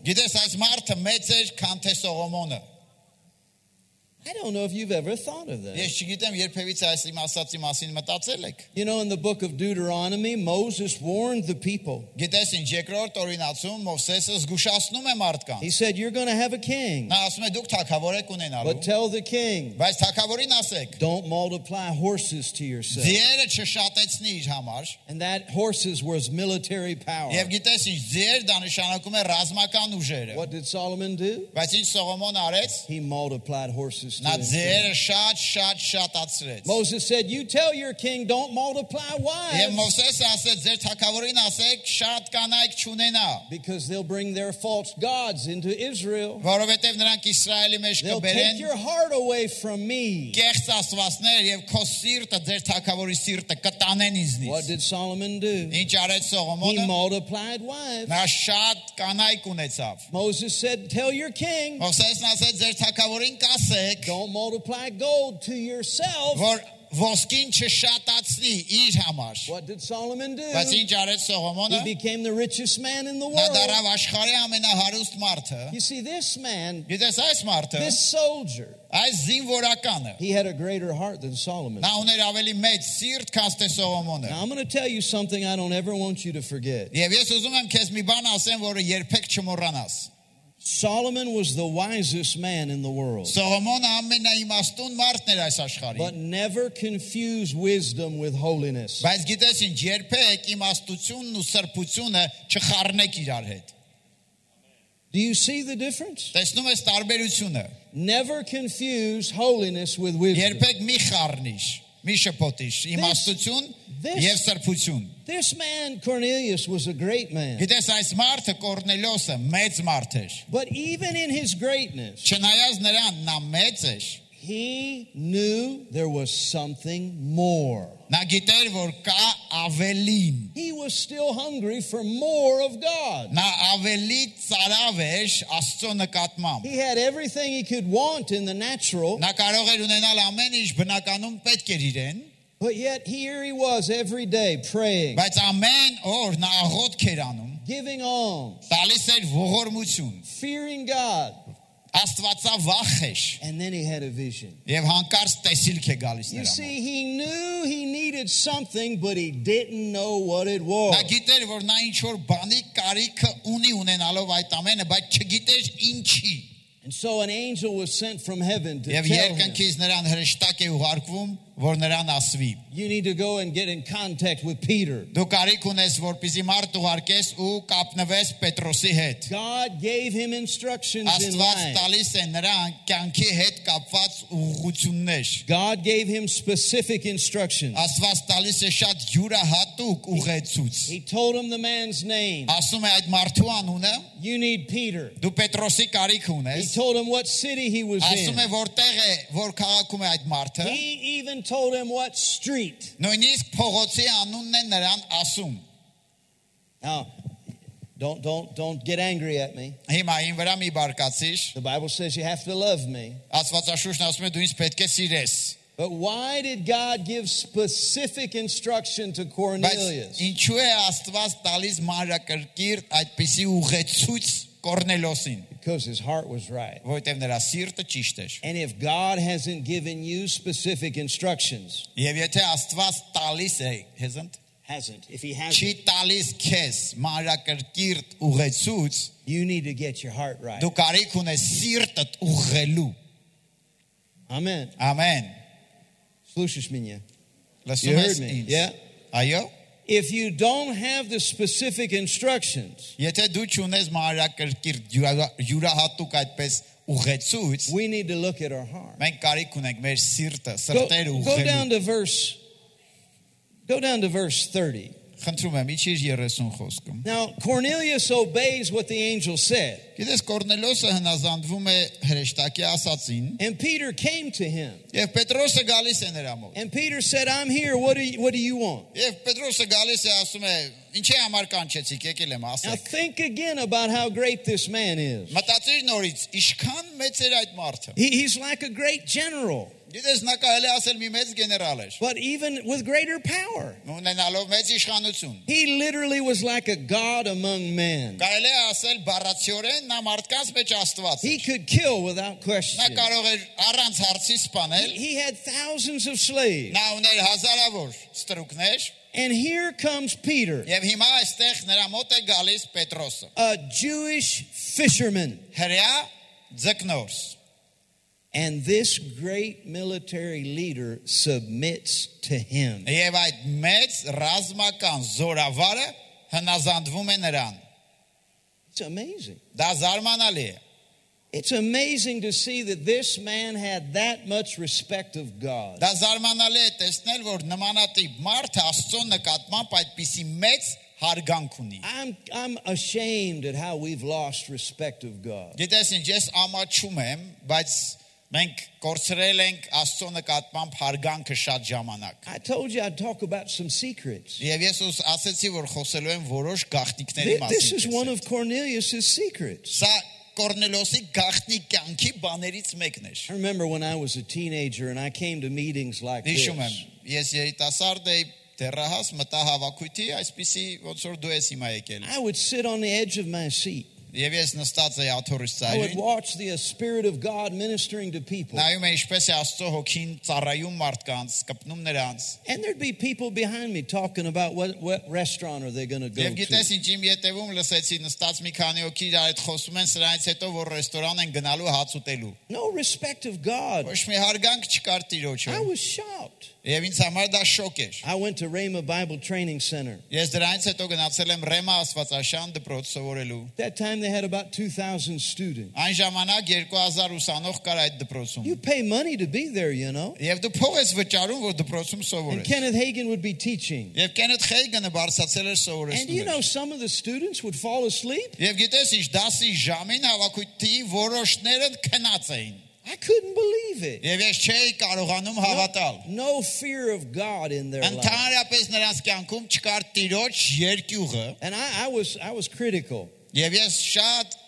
I don't know if you've ever thought of that. Ես չգիտեմ երբևիցե այս իմ ասացի մասին մտածել եք։ You know, in the book of Deuteronomy, Moses warned the people. Գիտես ինչ երկրորդ օրինացում Մովսեսը զգուշացնում է He մարդկանց։ said, You're going to have a king, Նա ասում է դուք թակավոր եք but ունենալու։ tell the king, Բայց թակավորին ասեք, don't multiply horses to yourself. ձիերը չշատեցնի իր համար։ And that horses was military power. Եվ գիտես ինչ ձիեր դա նշանակում է ռազմական ուժերը։ What did Solomon do? Բայց ինչ Սողոմոն արեց, He multiplied horses to նա himself. ձիերը շատ շատ շատացրեց։ Moses said, You tell your king, don't multiply Եվ wives Մովսեսը ասեց, ձեր թակավորին ասեք, շատ կանայք չունենա, because they'll bring their false gods into Israel. որովհետև նրանք Իսրայելի մեջ They'll take կբերեն your heart away from me. կեղծ աստվածներ եւ քո սիրտը ձեր թակավորի սիրտը կտանեն What ինձնից։ did Solomon do? Ինչ արեց He Սողոմոնը։ multiplied wives. Նա շատ կանայք ունեցավ։ Moses said, Tell your king, Մովսեսն ասեց, ձեր թակավորին կասեք, don't multiply gold to yourself. որ ոսկին չշատացնի իր համար։ What did Solomon do? Բայց ինչ արեց Սողոմոնը։ He became the richest man in the Նա world. դարավ աշխարհի ամենահարուստ մարդը։ You see, this man, Գիտես այս մարդը, this soldier, այս զինվորականը, he had a greater heart than Solomon. նա ուներ ավելի մեծ սիրտ, քան թե Սողոմոնը։ Now, I'm going to tell you something I don't ever want you to forget. Եվ ես ուզում եմ քեզ մի բան ասեմ, որը երբեք չմոռանաս։ Solomon was the wisest man in the world. Սողոմոնը ամենաիմաստուն մարդն էր այս աշխարհի։ But never confuse wisdom with holiness. Բայց գիտես ինչ, երբեք իմաստությունն ու սրբությունը չխառնեք իրար հետ։ Do you see the difference? Տեսնում ես տարբերությունը։ Never confuse holiness with wisdom. Երբեք մի խառնիշ, մի շփոթիշ, իմաստություն this- եւ սրբություն։ This man, Cornelius, was a great man. Գիտես այս մարդը Կորնելիոսը մեծ մարդ էր։ But even in his greatness, Չնայած նրան նա մեծ էր, he knew there was something more. նա գիտեր որ կա ավելին։ He was still hungry for more of God. Նա ավելի ծարավ էր Աստծո նկատմամբ։ He had everything he could want in the natural, Նա կարող էր ունենալ ամեն ինչ բնականում պետք էր իրեն, but yet here he was every day praying, բայց ամեն օր նա աղոթք էր անում, giving alms, տալիս էր ողորմություն, fearing God. Աստվածավախ էր And then he had a vision. եւ հանկարծ տեսիլք է գալիս You նրա։ մոտ։ see, he knew he needed something, but he didn't know what it Նա was. գիտեր որ նա ինչ որ բանի կարիքը ունի ունենալով այդ ամենը, բայց չգիտեր ինչի։ And so an angel was sent from heaven to Եվ tell him, երկնքից նրան հրեշտակ է ուղարկվում, որ նրան ասվի. you need to go and get in contact with Peter. Դու կարիք ունես, որպեսզի մարդ ուղարկես ու կապնվես Պետրոսի հետ։ God gave him instructions in Աստված life. տալիս է նրան կյանքի հետ կապված ուղղություններ։ God gave him specific instructions. Աստված տալիս է շատ յուրահատուկ ուղեցուց։ He told him the man's name. Ասում է այդ մարդու անունը, You need Peter. դու Պետրոսի կարիք He ունես։ told him what city he was Ասում է in. որտեղ է, որ քաղաքում է այդ մարդը։ He even told him what street. Նույնիսկ փողոցի անունն է նրան ասում։ Now, don't don't don't get angry at me. Հիմա ին վրա մի բարկացիր, The Bible says you have to love me. Աստվածաշունչն ասում է դու ինձ պետք է սիրես։ But why did God give specific instruction to Բայց Cornelius? ինչու է Աստված տալիս մանրակրկիր այդպիսի ուղեցույց Կորնելոսին, Because his heart was right. որովհետև նրա սիրտը ճիշտ էր։ And if God hasn't given you specific instructions, Եվ եթե Աստված տալիս է, hasn't hasn't, if he չի hasn't, տալիս քեզ մանրակրկիր ուղեցույց, you need to get your heart right. դու կարիք ունես սիրտդ ուղղելու։ Amen. Ամեն։ Слушаешь меня? Լսում You ես heard me. ինձ։ Yeah. Այո։ If you don't have the specific instructions, Եթե դու չունես մանրակրկիր յուրա- յուրահատուկ այդպես ուղեցույց, we need to look at our heart. մենք կարիք ունենք մեր սիրտը, Go, սրտերը go down ուղղելու։ to verse go down to verse 30. Խնդրում եմ, իջիր 30 խոսքում։ Now, Cornelius obeys what the angel said. Գիտես Կորնելոսը հնազանդվում է հրեշտակի ասացին, And Peter came to him. եւ Պետրոսը գալիս է նրա մոտ։ And Peter said, I'm here. What do you, what do you want? Եվ Պետրոսը գալիս է ասում է. Ինչի համար կանչեցիք, եկել եմ Now, ասեք։ think again about how great this man is. Մտածիր նորից, ինչքան մեծ էր այդ մարդը։ He, he's like a great general. But even with greater power. He literally was like a god among men. He could kill without question. He, he had thousands of slaves. And here comes Peter, a Jewish fisherman. Հրյա ձկնորս։ And this great military leader submits to him. Եվ այդ մեծ ռազմական զորավարը հնազանդվում է նրան։ It's amazing. Դա զարմանալի է։ It's amazing to see that this man had that much respect of God. Դա զարմանալի է տեսնել, որ նմանատիպ մարդ Աստծո նկատմամբ այդպիսի մեծ հարգանք ունի։ I'm, I'm ashamed at how we've lost respect of God. Գիտես ինչ, ես ամաչում եմ, բայց մենք կորցրել ենք Աստծո նկատմամբ հարգանքը շատ ժամանակ։ I told you I'd talk about some secrets. Եվ ես ուս ասացի, որ խոսելու եմ որոշ գաղտնիքների Thi- This մասին։ is քեզ one հետ։ of Cornelius's secrets. Սա Կորնելոսի գաղտնի կյանքի բաներից մեկն էր։ I remember when I was a teenager and I came to meetings like this. Հիշում եմ, ես երիտասարդ էի, դեռահաս մտա հավաքույթի, այսպիսի ոնց որ դու ես հիմա եկել։ I would sit on the edge of my seat. Եվ ես նստած էի աթոռից I would ծայրին, watch the uh, Spirit of God ministering to people. նայում էի ինչպես է Աստծո հոգին ծառայում մարդկանց, կպնում նրանց։ And there'd be people behind me talking about what, what restaurant are they going to go Եվ գիտես to. ինչ իմ ետևում լսեցի նստած մի քանի հոգի իրար հետ խոսում են սրանից հետո որ ռեստորան են գնալու հաց ուտելու։ No respect of God. Ոչ մի հարգանք չկար Տիրոջը։ I was shocked. Եվ ինձ համար դա շոկ I went to Rhema Bible Training Center. Ես դրանից հետո գնացել եմ Ռեմա Աստվածաշան That time they had about 2000 students. Այն ժամանակ 2000 ուսանող կար այդ դպրոցում։ You pay money to be there, you know. Եվ դու փող ես վճարում, որ դպրոցում սովորես։ And Kenneth Hagin would be teaching. Եվ Kenneth Hagin-ը բարձացել էր սովորեցնում։ And you know some of the students would fall asleep. Եվ գիտես, ինչ դասի ժամին հավաքույթի որոշները քնած էին։ I couldn't believe it. Եվ ես չէի կարողանում հավատալ։ No fear of God in their life. Ընդհանրապես նրանց կյանքում չկար տիրոջ երկյուղը, And I, I was I was critical. եւ ես շատ քննադատական էի։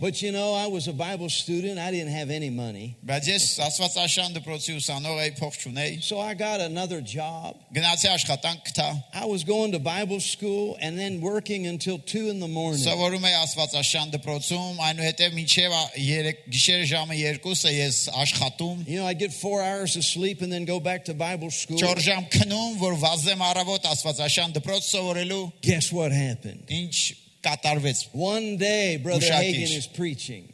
But you know, I was a Bible student. I didn't have any money. Բայց ես Աստվածաշան դպրոցի ուսանող էի, փող չունեի։ So I got another job. Գնացի աշխատանք գտա։ I was going to Bible school and then working until 2 in the morning. Սովորում էի Աստվածաշան դպրոցում, այնուհետև մինչև 3 գիշեր ժամը 2-ը ես աշխատում։ You know, I'd get four hours of sleep and then go back to Bible school. 4 ժամ քնում, որ վազեմ առավոտ Աստվածաշան դպրոց սովորելու։ Guess what happened? Ինչ կատարվեց։ One day brother Hagin is preaching.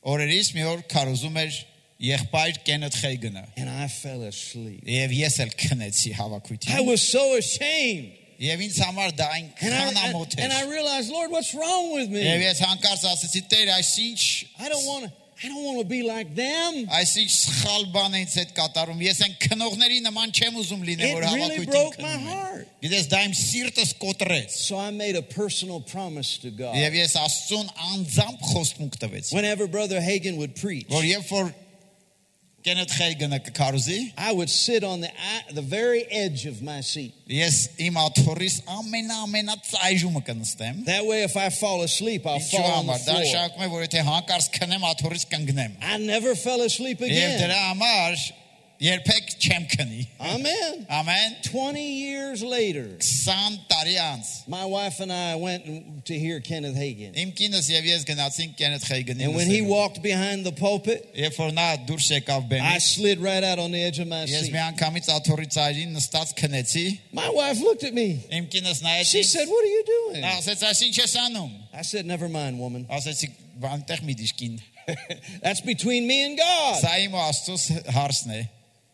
Օրերից մի օր քարոզում էր եղբայր կենդ խեգնը։ And I fell asleep. Եվ ես էլ քնեցի հավաքույթին։ I was so ashamed. Եվ ինձ համար դա այնքան ամոթ էր։ And I realized, Lord, what's wrong with me? Եվ ես հանկարծ ասեցի, Տեր, այսինչ I don't want to I don't want to be like them. It really broke my heart. So I made a personal promise to God. Whenever Brother Hagin would preach. I would sit on the, the very edge of my seat. Yes, That way, if I fall asleep, I'll fall on the floor. I never fell asleep again. Amen. Amen. 20 years later. My wife and I went to hear Kenneth Hagin. And when he walked behind the pulpit, I slid right out on the edge of my seat. My wife looked at me. She said, What are you doing? I said, Never mind, woman. That's between me and God.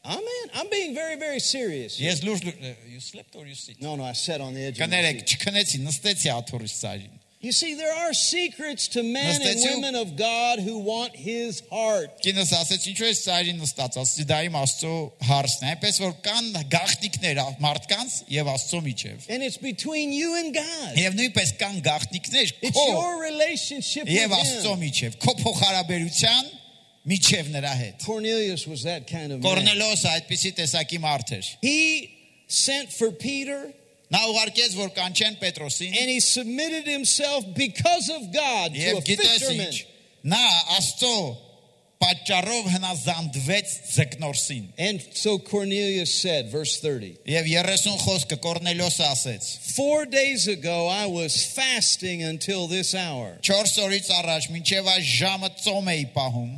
Սա իմ ու Աստծոս հարցն է։ Amen. I'm being very, very serious. Ես լուրջ լուրջ- you slept or you sit։ No, no, I sat on the edge of my Կներեք, seat. չքնեցի, նստեցի աթոռից ծայրին։ You see, there are secrets to men and Նստեցի ու- women of God who want His heart. Կինս ասեց, ինչու ես ծայրին նստած, ասեցի, դա իմ Աստծո հարցն է։ Այնպես որ կան գաղտնիքներ մարդկանց եւ Աստծո միջև։ And it's between you and God. Եվ նույնպես կան գաղտնիքներ It's քո your relationship եւ with Աստծո Him. միջև, քո փոխհարաբերության միջև նրա հետ։ Cornelius was that kind of man. Կորնելոսը այդպիսի տեսակի մարդ էր։ He sent for Peter Նա ուղարկեց, որ կանչեն Պետրոսին and he submitted himself because of God to եւ a գիտես fisherman. ինչ, նա Աստծո պատճառով հնազանդվեց ձկնորսին։ And so Cornelius said, verse 30, Եվ 30 խոսքը Կորնելիոսը ասեց. Four days ago I was fasting until this hour. 4 օրից առաջ մինչև այս ժամը ծոմ էի պահում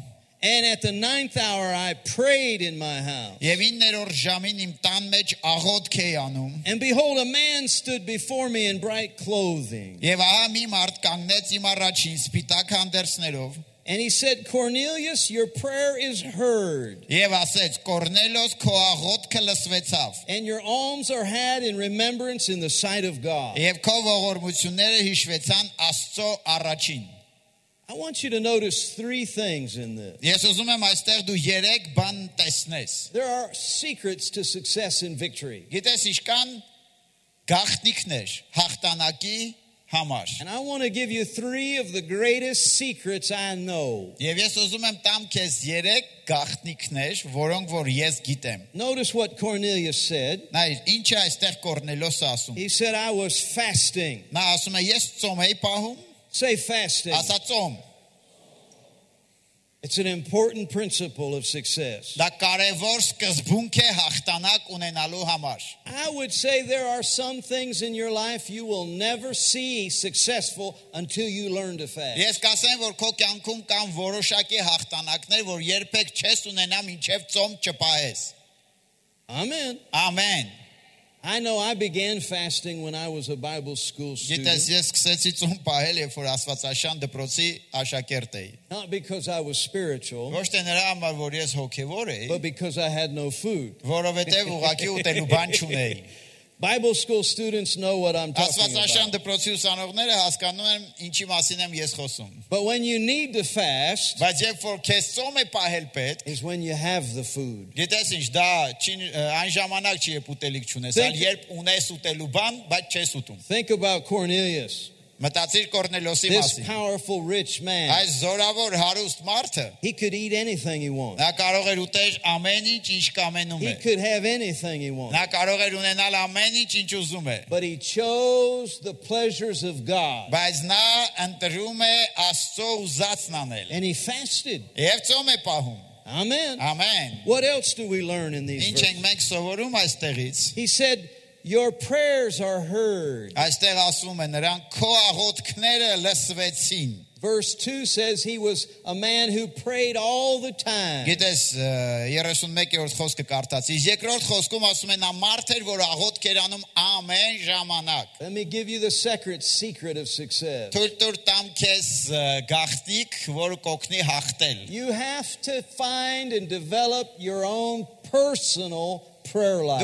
And at the ninth hour I prayed in my house. եւ 9-րդ ժամին իմ տան մեջ աղոթք էի անում And behold, a man stood before me in bright clothing. եւ ահա մի մարդ կանգնեց իմ առաջին սպիտակ հանդերձներով And he said, Cornelius, your prayer is heard, եւ ասեց Կորնելոս քո աղոթքը լսվեցավ and your alms are had in remembrance in the sight of God. եւ քո ողորմությունները հիշվեցան Աստծո առաջին I want you to notice three things in this. Ես ուզում եմ այստեղ դու 3 բան տեսնես There are secrets to success and victory. Գիտես իշքան գաղտնիքներ հաղթանակի համար And I want to give you three of the greatest secrets I know. Եվ ես ուզում եմ տամ քեզ 3 գաղտնիքներ, որոնք որ ես գիտեմ։ Notice what Cornelius said. Նայր, ինչ է այստեղ Կորնելոսը ասում։ He said, I was fasting. Նա ասում է, ես ծոմ էի պահում, Say fasting. ասա ծոմ։ It's an important principle of success. Դա կարևոր սկզբունք է հաղթանակ ունենալու համար։ I would say there are some things in your life you will never see successful until you learn to fast. Ես կասեմ, որ քո կյանքում կան որոշակի հաղթանակներ, որ երբեք չես ունենա մինչև ծոմ չպահես։ Amen. Ամեն։ I know I began fasting when I was a Bible school Գիտես, student, ես սկսեցի ծոմ պահել, երբ որ Աստվածաշան դպրոցի աշակերտ էի։ not because I was spiritual, Ոչ թե նրա համար, որ ես հոգևոր էի, but because I had no food. որովհետև ուղակի ուտելու բան չունեի։ Bible school students know what I'm talking Աստվածաշան about. դպրոցի ուսանողները հասկանում են ինչի մասին եմ ես խոսում։ But when you need to fast Բայց երբ որ քեզ ծոմ է պահել պետք, is when you have the food. գիտես ինչ, դա չի այն ժամանակ չի երբ ուտելիք չունես, Think- այլ երբ ունես ուտելու բան, բայց չես ուտում։ Think about Cornelius, Մտածիր Կորնելոսի this մասին։ powerful rich man. Այս զորավոր հարուստ մարդը He could eat anything he wanted. նա կարող էր ուտել ամեն ինչ, ինչ կամենում He է։ could have anything he wanted. Նա կարող էր ունենալ ամեն ինչ, ինչ ուզում է։ But he chose the pleasures of God. Բայց նա ընտրում է Աստծո ուզածն անել։ And he fasted. Եվ ծոմ է պահում։ Amen. Ամեն։ What else do we learn in these Ինչ ենք verses? մենք սովորում այստեղից։ He said, Your prayers are heard. Այստեղ ասում է նրանք քո աղոթքները լսվեցին։ Verse 2 says he was a man who prayed all the time. Գիտես 31-րդ խոսքը կարդաց։ Իսկ երկրորդ խոսքում ասում է նա մարդ էր, որ աղոթք էր անում ամեն ժամանակ։ Let me give you the secret secret of success. Թույլ տուր տամ քեզ ը, գաղտնիք, որ կօգնի հաղթել։ You have to find and develop your own personal prayer life.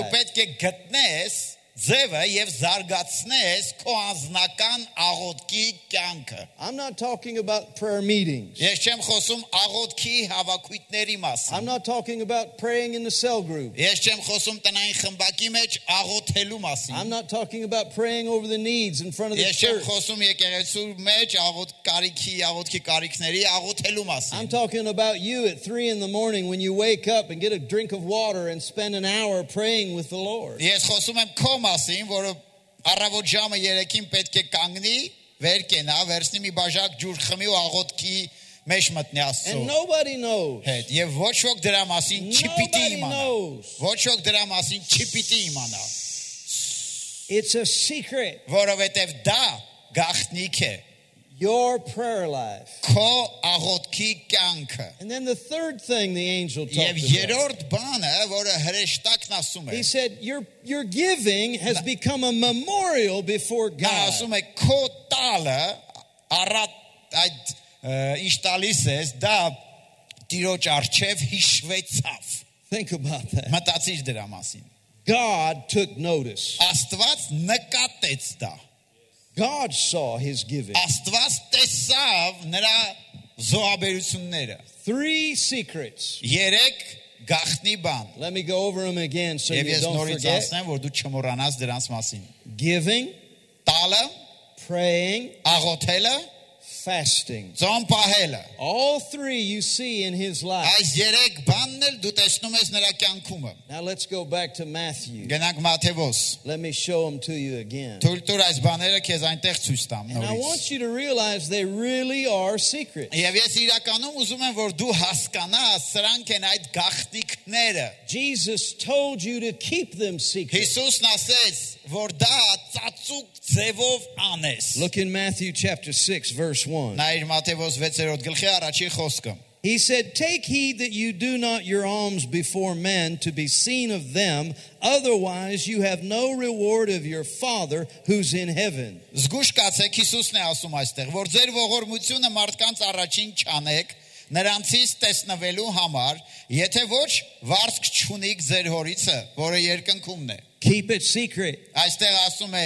պետք է գտնես ձևը եւ զարգացնես քո անձնական աղոթքի կյանքը։ I'm not talking about prayer meetings. Ես չեմ խոսում աղոթքի հավաքույտների I'm մասին։ not talking about praying in the cell group. Ես չեմ խոսում տնային խմբակի մեջ աղոթելու I'm մասին։ not talking about praying over the needs in front of the Ես չեմ church. խոսում եկեղեցու մեջ աղոթ կարիքի, աղոթքի կարիքների աղոթելու I'm մասին։ talking about you at three in the morning when you wake up and get a drink of water and spend an hour praying with the Lord. Ես խոսում եմ քո մասին, որը առավոտ ժամը 3-ին պետք է կանգնի, վեր կենա, վերցնի մի բաժակ ջուր խմի ու աղոթքի մեջ մտնի And Աստծո nobody knows. հետ։ Եվ ոչ ոք դրա մասին չպիտի Nobody իմանա։. Ոչ ոք դրա մասին չպիտի իմանա, It's a secret. որովհետև դա գաղտնիք է Your prayer life. քո աղոթքի կյանքը։ And then the third thing the angel Եվ talked about. երրորդ բանը, որը հրեշտակն ասում է, He said, your, your giving has become a memorial before նա God. ասում է քո տալը առատ այդ ը, ինչ տալիս ես, դա Տիրոջ արչև հիշվեցավ։ Think about that. Մտածիր դրա մասին։ God took notice. Աստված նկատեց դա։ God saw his giving. Աստված տեսավ նրա զոհաբերությունները։ Three secrets. Երեք գախնի բան։ Let me go over them again so Եվ you ես don't նորից forget. ասեմ, որ դու չմոռանաս դրանց մասին։ Giving, Տալը, praying, աղոթելը, fasting. ծոմ պահելը։ All three you see in his life. Այս երեք բանն էլ դու տեսնում ես նրա կյանքում։ Now let's go back to Matthew. Գնանք Մաթեոս։ Let me show them to you again. Թույլ տուր այս բաները քեզ այնտեղ ցույց տամ And I նորից։ want you to realize they really are secrets. Եվ ես իրականում ուզում եմ որ դու հասկանաս սրանք են այդ գաղտնիքները։ Jesus told you to keep them secret. Հիսուսն ասեց, որ դա ծածուկ ձևով անես։ Look in Matthew chapter 6, verse 1. Նայր Մաթեոս 6-րդ գլխի առաջի խոսքը։ He said, Take heed that you do not your alms before men to be seen of them, otherwise you have no reward of your Father who's in heaven. Զգուշ կացեք Հիսուսն է ասում այստեղ, որ ձեր ողորմությունը մարդկանց առաջին չանեք նրանցից տեսնվելու համար, եթե ոչ վարձք չունիք ձեր հորիցը, որը երկնքումն է։ Keep it secret. Այստեղ ասում է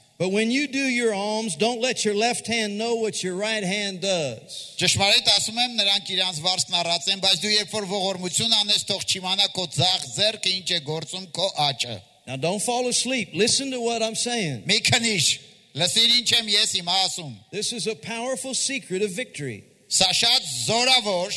But when you do your alms, don't let your left hand know what your right hand does. Ճշմարիտ ասում եմ, նրանք իրանց վարձն առած են, բայց դու երբ որ ողորմություն անես, թող չիմանա քո ձախ ձեռքը ինչ է գործում քո աճը։ Now don't fall asleep. Listen to what I'm saying. Մի քնիշ, լսիր ինչ եմ ես հիմա ասում։ This is a powerful secret of victory. Սա շատ զորավոր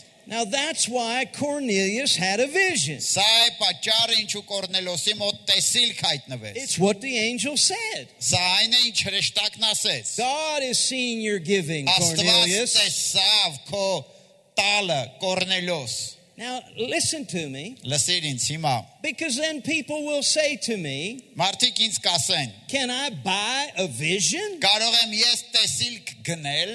Now that's why Cornelius had a vision. Սա է պատճառը, ինչու Կորնելոսի մոտ տեսիլք հայտնվեց։ It's what the angel said. Սա այն է, ինչ հրեշտակն ասեց։ God is seeing your giving, Աստված Cornelius. տեսավ քո տալը Կորնելոս։ Now listen to me, Լսիր ինձ հիմա։ because then people will say to me, Մարդիկ ինձ կասեն. Can I buy a vision? Կարող եմ ես տեսիլք գնել։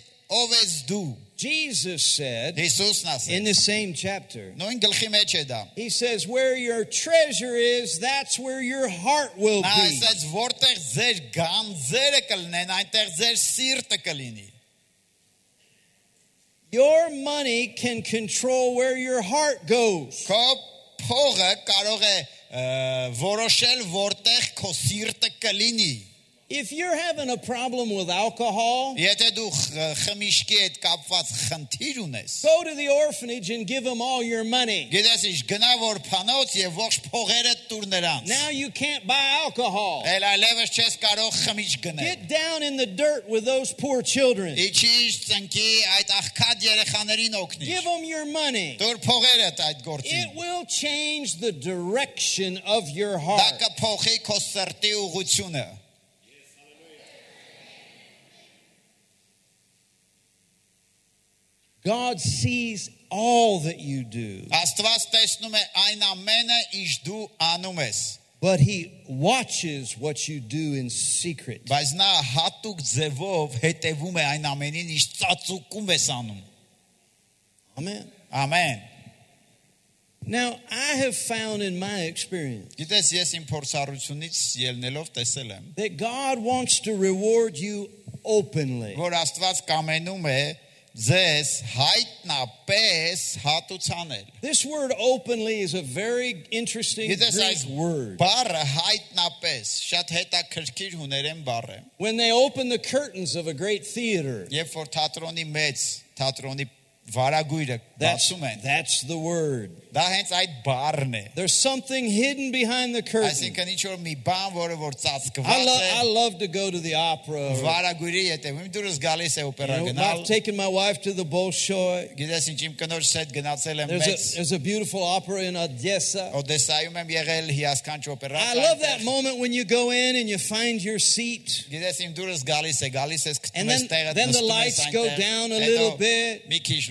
ով ես դու։ Jesus said Հիսուսն in ասեց։ the same chapter, Նույն գլխի մեջ է դա։ He says, Where your treasure is, that's where your heart will Նա be. ասեց որտեղ ձեր գանձերը կլինեն, այնտեղ ձեր սիրտը կլինի։ Your money can control where your heart goes. Քո փողը կարող է ը, որոշել որտեղ քո սիրտը կլինի։ If you're having a problem with alcohol, Եթե դու խ- խմիչքի հետ կապված խնդիր ունես, go to the orphanage and give them all your money. գիտես ինչ, գնա որ փանոց եւ ողջ փողերը տուր նրանց։ Now you can't buy alcohol. Էլ այլևս չես կարող խմիչ գնել։ Get down in the dirt with those poor children. Իջիշ ծնկի այդ աղքատ երեխաներին օգնի։ Give them your money. Դուր փողերը այդ It գործին։ will change the direction of your Դա heart. կփոխի քո սրտի ուղությունը։ God sees all that you do, Աստված տեսնում է այն ամենը, ինչ դու անում ես։ but He watches what you do in secret. Բայց նա հատուկ ձևով հետևում է այն ամենին, ինչ ծածուկում ես անում։ Amen. Ամեն։ Now, I have found in my experience Գիտես, ես իմ փորձառությունից ելնելով տեսել եմ, that God wants to reward you openly. որ Աստված կամենում է ձեզ հայտնապես հատուցանել։ This word openly is a very interesting Գիտես այս Greek word. բառը հայտնապես շատ հետաքրքիր հուներեն բառ է։ When they open the curtains of a great theater, Երբ որ թատրոնի մեծ, թատրոնի vara that's, that's the word. There's something hidden behind the curtain. I, lo- I love to go to the opera. Vara gurijete. Mim duras gali opera you know, I've taken my wife to the Bolshoi. There's a, there's a beautiful opera in Odessa. I love that moment when you go in and you find your seat. And then, then the lights go down a little bit. Մի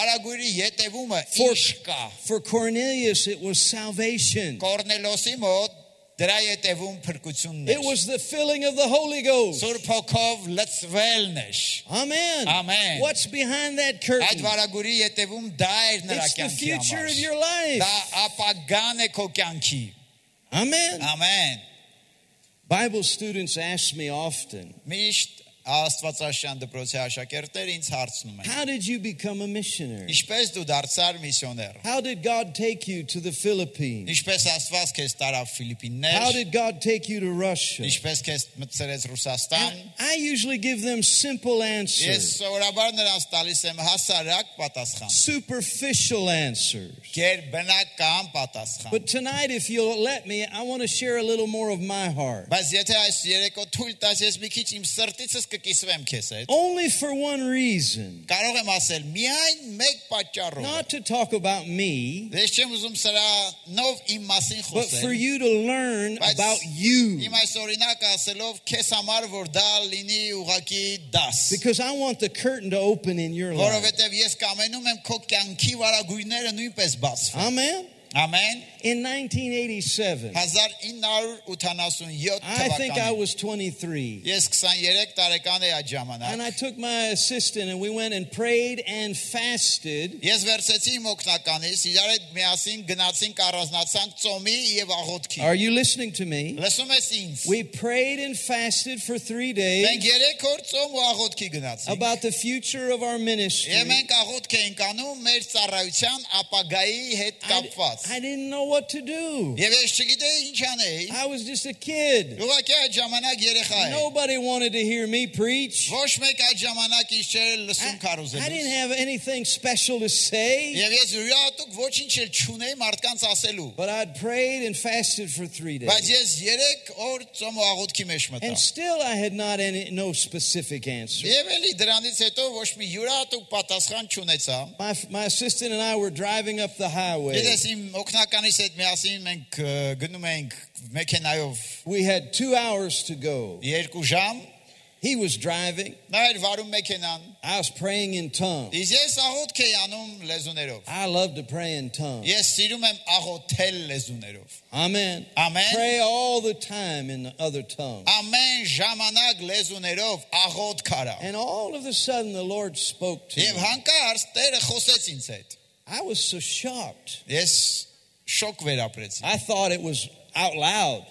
վարագույրի յետևումը For- ինչ կա։ For Cornelius, it was salvation. Կորնելոսի մոտ դրա յետևում փրկությունն It էր։ was the filling of the Holy Ghost. Սուրբ հոգով լցվելն էր։ Amen. Amen. What's behind that Այդ curtain? վարագույրի յետևում դա էր նրա It's the կյանքի future of համար։ your life. Դա ապագան է քո կյանքի։ Amen. Ամեն։ Bible students ask me often, Միշտ Աստվածաշան դպրոցի աշակերտներ ինձ հարցնում են. How did you become a missionary? Ինչպես դու դարձար միսիոներ։ How did God take you to the Philippines? Ինչպես Աստված քեզ տարավ How Ֆիլիպիններ։ did God take you to Russia? Ինչպես քեզ մտցրեց Ռուսաստան։ And I usually give them simple Ես answers, սովորաբար նրանց տալիս եմ հասարակ պատասխան։ superficial answers. Գերբնական պատասխան։ But tonight, if you'll let me, I want to share a little more of my heart. Բայց եթե այս երեկո թույլ տաս ես մի քիչ իմ սրտիցս կկիսվեմ քեզ հետ։ Only for one reason Կարող եմ ասել միայն մեկ պատճառով։ not to talk about me, Ես չեմ ուզում սրանով իմ մասին but for խոսել։ you to learn Բայց about you. Իմ այս օրինակը ասելով քեզ համար որ դա լինի ուղակի դաս։ Because I want the curtain to open in your life. Որովհետև ես կամենում եմ քո կյանքի վարագույրները նույնպես բացվեն։ Amen. Ամեն։ In 1987, 1987 I think I թվականին was 23. ես 23 տարեկան էի այդ And ժամանակ։ I took my assistant and we went and prayed and fasted. Ես վերցեցի իմ օկնականից, իրար հետ միասին գնացինք առանձնացանք ծոմի եւ աղոթքի։ Are you listening to me? Լսում ես ինձ։ We prayed and fasted for three Մենք days 3 օր ծոմ ու աղոթքի գնացինք։ about the future of our ministry. Եվ մենք աղոթք էինք անում մեր ծառայության ապագայի հետ I, I didn't know what to do. I was just a kid. Nobody wanted to hear me preach. I, I didn't have anything special to say. But I'd prayed and fasted for three days. And still I had not any no specific answer. My, my assistant and I were driving up the highway Գիտես իմ օկնականից հետ միասին մենք ը, գնում էինք մեքենայով We had two hours to go. երկու ժամ։ He was driving. Նա էր վարում մեքենան։ I was praying in tongues. Իսկ ես աղոթք էի անում լեզուներով։ I love to pray in tongues. Ես սիրում եմ աղոթել լեզուներով։ Amen. Ամեն Pray all the time in the other tongue. ամեն ժամանակ լեզուներով աղոթք արա։ And all of a sudden the Lord spoke to Եվ me. հանկարծ Տերը խոսեց ինձ հետ։ I was so shocked. Ես շոկ վերապրեցի։ I thought it was out loud.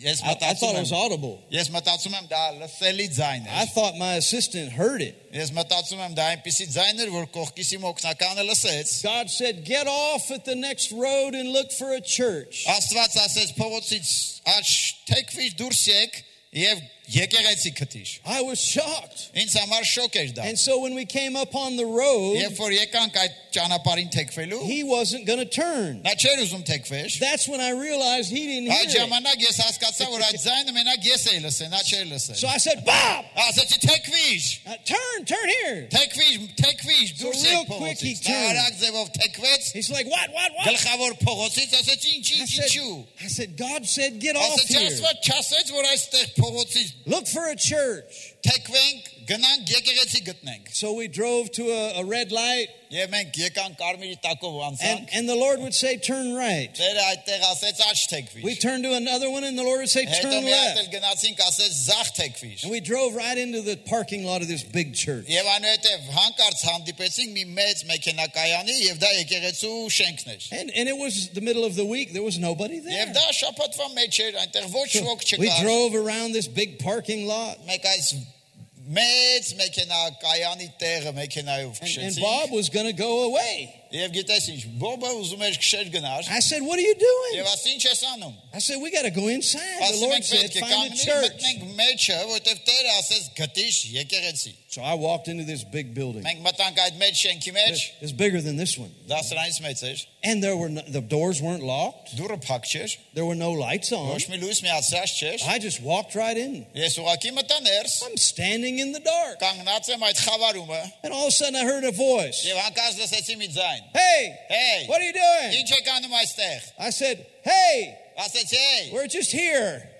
Ես I, I thought մտածում it was եմ audible. Ես մտածում եմ դա լսելի ձայն I է։ thought my assistant heard it. Ես մտածում եմ դա այնպեսի ձայն էր, որ կողքիս իմ օկնականը լսեց։ God said, Get off at the next road and look for a church. Աստված ասեց փողոցից աչ թեքվիր դուրս եկ եւ եկեղեցի քթիր։ I was shocked. Ինձ համար շոկ էր դա։ And so when we came up on the road, Երբ որ եկանք այդ ճանապարհին թեքվելու, he wasn't going to turn. նա չէր ուզում թեքվեր։ That's when I realized he didn't Այդ hear it. ժամանակ ես հասկացա, որ այդ ձայնը մենակ ես էի լսել, նա չէր լսել։ So I said, Bob, Ասացի թեքվիր, uh, turn, turn here. թեքվիր, թեքվիր, So դուրս real եկ quick he փողոցից։ Նա turned. արագ ձևով թեքվեց, He's like, What, what, what? գլխավոր փողոցից ասաց ինչ, I ինչ, said, ինչու։ I said, God said, Get off Ասաց here. Աստված չասեց, որ այստեղ փողոցից Look for a church թեքվենք, գնանք եկեղեցի գտնենք։ So we drove to a, a red light, Եվ մենք եկանք Կարմիրի տակով and, անցանք։ and the Lord would say, Turn right. Տերը այդտեղ ասեց աչ We թեքվիր։ turned to another one, and the Lord would say, Հետո Turn մի հատ left. էլ գնացինք ասեց զախ թեքվիր։ And we drove right into the parking lot of this big church. Եվ այնուհետև հանկարծ հանդիպեցինք մի մեծ մեքենակայանի եւ դա եկեղեցու շենքն էր։ And, and it was the middle of the week, there was nobody there. Եվ դա շաբաթվա մեջ էր, այնտեղ ոչ ոք We չկար։ drove around this big parking lot, Մեկ այս Meds and Bob was going to go away. I said, What are you doing? I said, We got to go inside. The Lord said, Find a church. So I walked into this big building. It's bigger than this one. And there were no, the doors weren't locked. There were no lights on. I just walked right in. I'm standing in the dark. And all of a sudden I heard a voice. Hey, hey, what are you doing? I said, hey. We're just here.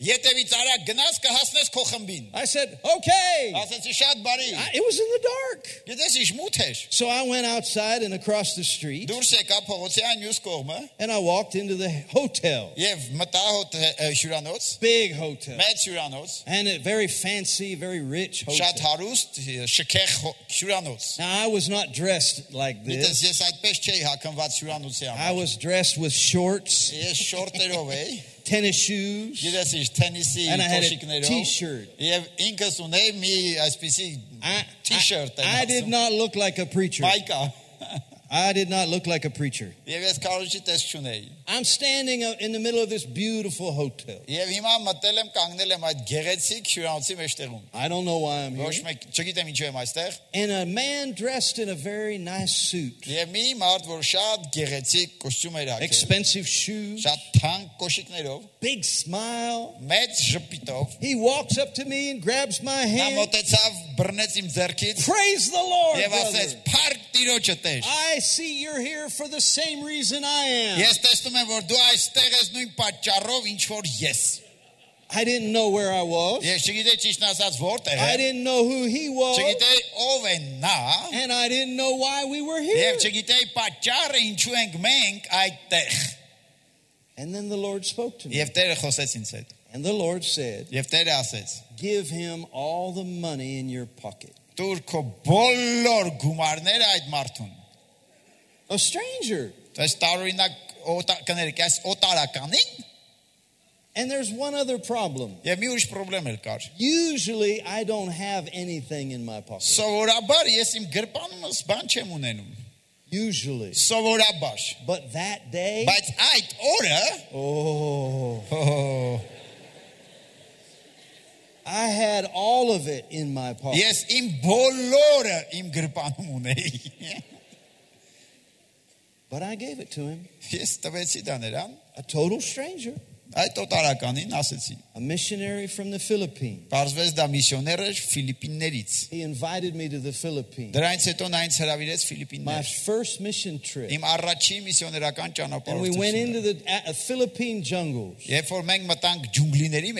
Եթե նրանց ետևից արագ գնաս կհասնես քո խմբին։ I said, Okay. Ասեցի շատ բարի։ I, it was in the dark. Գիտես ինչ մութ էր։ So I went outside and across the street Դուրս եկա փողոցի այն մյուս կողմը and I walked into the hotel. եւ մտա հոտ հյուրանոց, Big hotel. մեծ հյուրանոց, And a very fancy, very rich շատ hotel. հարուստ շքեղ հո- հյուրանոց։ Now I was not dressed like Գիտես this. ես այդպես չէի հակնված հյուրանոցի I համար։ was dressed with shorts, Ես շորտերով էի, tennis shoes. Gjorde sig tennis i and I had a t-shirt. Jag inka som nej mi specific t-shirt. I, I did not look like a preacher. Micah. I did not look like a preacher. I'm standing in the middle of this beautiful hotel. I don't know why I'm here. And a man dressed in a very nice suit. Expensive shoes. Big smile. He walks up to me and grabs my hand. Praise the Lord. I see you're here for the same reason I am. Ես տեսնում եմ, որ դու այստեղ ես նույն պատճառով, ինչ որ ես։ I didn't know where I was. Ես չգիտեի ճիշտ ասած որտեղ I է։ didn't know who he was. Չգիտեի ով է նա, And I didn't know why we were here. եւ չգիտեի պատճառը ինչու ենք մենք այդտեղ։ And then the Lord spoke to me. Եվ Տերը խոսեց ինձ հետ։ And the Lord said, Եվ Տերը ասեց. Give him all the money in your pocket. Դուր քո բոլոր գումարները այդ մարդուն։ A stranger. Tässä tarina. And there's one other problem. Mi problem el. Usually I don't have anything in my pocket. Usually. Savorabash. But that day. But I. Oh. oh. I had all of it in my pocket. Yes, im bolora im grbanum. But I gave it to him. Yes, tāpēc šitā ir. A total stranger. Aí tô tarakan in asetsi. A missionary from the Philippines. Parzvez da misioneres Filipinerits. He invited me to the Philippines. Դրանից հետո նա ինձ հրավիրեց Ֆիլիպիններ. My first mission trip. Իմ առաջին միսիոներական And We went into the uh, uh, Philippine jungles. Եթե որ մենք մտանք ջունգլիների.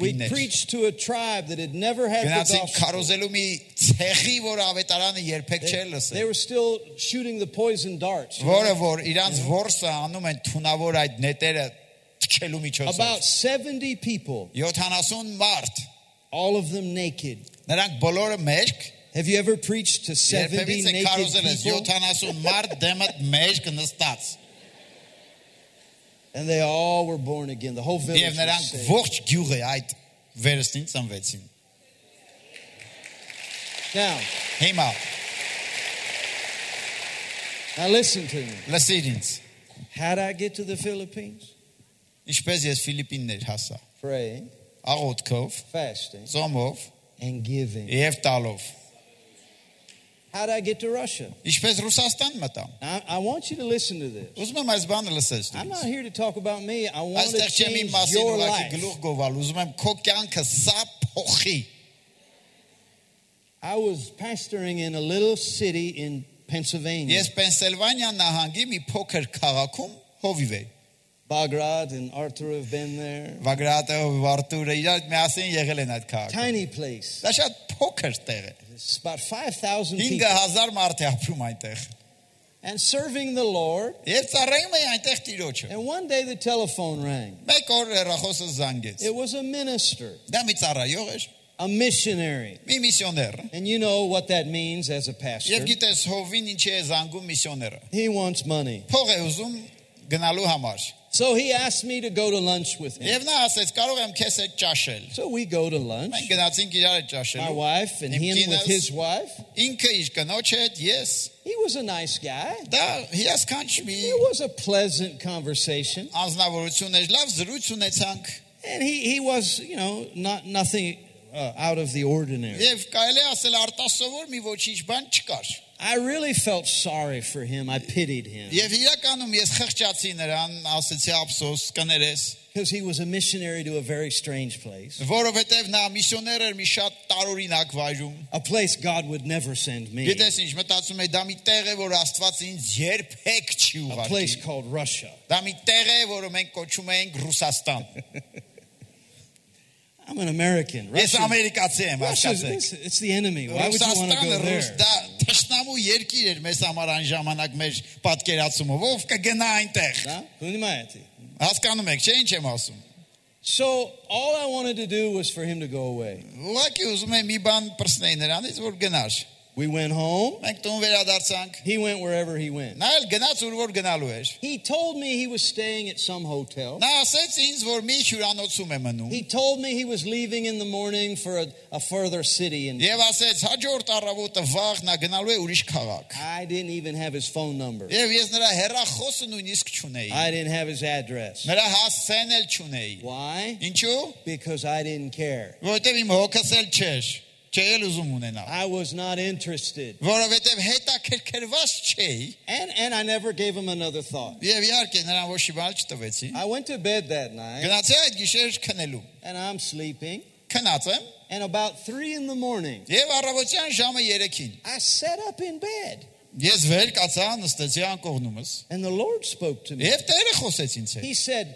We preached to a tribe that had never had the gospel. Գնացինք քարոզելու մի ցեղի, որ ավետարանը. They were still shooting the poison darts. Որը որ իրանց ворսը անում են թունավոր այդ նետերը թքելու About միջոցով 70 people, 70 մարդ all of them naked. նրանք բոլորը մեջք Have you ever preached to 70 երբևիցե naked քարոզել ես people? 70 մարդ դեմը մեջք նստած And they all were born again. The whole village եւ was նրանք saved. ողջ գյուղը այդ վերստին ծնվեցին Now, հիմա now listen to me. լսիր ինձ How did I get to the Philippines? ինչպես ես Ֆիլիպիններ հասա Praying, աղոթքով fasting, ծոմով and giving. եւ տալով How did I get to Russia? Ինչպես Ռուսաստան մտա։ I, I want you to listen to this. Ուզում եմ այս բանը լսես I'm դու։ not here to talk about me. I want to Այստեղ չեմ իմ change մասին your ուղղակի life. գլուխ գովալ, ուզում եմ քո կյանքը սա փոխի։ I was pastoring in a little city in Pennsylvania, Ես Պենսիլվանիա նահանգի մի փոքր քաղաքում հովիվ էի։ Bagrad and Arthur have been there. Վագրատը, Վարտուրը իրար միասին եղել են այդ քաղաքում։ Tiny place. Դա շատ փոքր տեղ է։ It's about 5,000 people. 5000 մարդ է ապրում այնտեղ։ And serving the Lord. Եվ ծառայում էի այնտեղ Տիրոջը։ And one day the telephone rang. Մեկ օր հեռախոսը զանգեց։ It was a minister, Դա մի ծառայող էր, a missionary. մի միսիոներ։ And you know what that means as a Եվ pastor. գիտես հովին ինչի է զանգում միսիոները։ He wants money. Փող է ուզում գնալու համար։ So he asked me to go to lunch with him. Եվ նա ասեց, կարող եմ քեզ հետ ճաշել։ So we go to lunch. Մենք gնացինք իրար հետ My ճաշելու։ wife and Իմ him with կինս- his wife. Ինքը իր կնոջ հետ, ես։ He was a nice guy. Դա հիասքանչ մի It was a pleasant conversation. անznավորություն էր, լավ զրույց ունեցանք։ And he, he was, you know, not nothing uh, out of the ordinary. Եվ կարելի է ասել արտասովոր մի ոչինչ բան չկար։ I really felt sorry for him. I pitied him Եվ իրականում ես խղճացի նրան, ասեցի ափսոս, կներես, because he was a missionary to a very strange place, որովհետև նա միսիոներ էր մի շատ տարօրինակ վայրում։ a place God would never send me, Գիտես ինչ, մտածում եմ դա մի տեղ է, որ Աստված ինձ երբեք չի a place ուղարկի։ called Russia. Դա մի տեղ է, որը մենք կոչում ենք Ռուսաստան։ I'm an American. Ես Russia, ամերիկացի եմ, Russia's, հասկացեք։ it's, it's the enemy. Why would you want to Ռուսաստանը go ռուս there? դա գնալու երկիր էր մեզ համար այն ժամանակ մեր պատկերացումով ով կգնա այնտեղ դա հիմա է հասկանում եք չէ ինչ եմ ասում So all I wanted to do was for him to go away. Ուղղակի ուզում եմ մի բան պրծնեի նրանից որ գնար We went home. Մենք տուն վերադարձանք։ He went wherever he went. Նա էլ գնաց ուր որ գնալու էր։ He told me he was staying at some hotel. Նա ասեց ինձ, որ մի հյուրանոցում է մնում։ He told me he was leaving in the morning for a, a further city, and Եվ ասեց հաջորդ առավոտը վաղ նա գնալու է ուրիշ քաղաք։ I didn't even have his phone number. Եվ ես նրա հեռախոսը նույնիսկ չունեի։ I didn't have his address. Նրա հասցեն էլ չունեի։ Why? Ինչու՞։ Because I didn't care. Որովհետև իմ հոգս էլ չէր։ Չէր ուզում ունենալ։ I was not interested. Որովհետև հետաքրքրված չէի։ And, and I never gave him another thought. Եվ իհարկե նրան ոչ մի բան չտվեցի։ I went to bed that night, Գնացի այդ գիշեր քնելու։ and I'm sleeping. Քնած եմ And about three in the morning, եւ առավոտյան ժամը 3-ին I sat up in bed, ես վեր կացա նստեցի անկողնումս and the Lord spoke to me. եւ Տերը խոսեց ինձ հետ։ He said,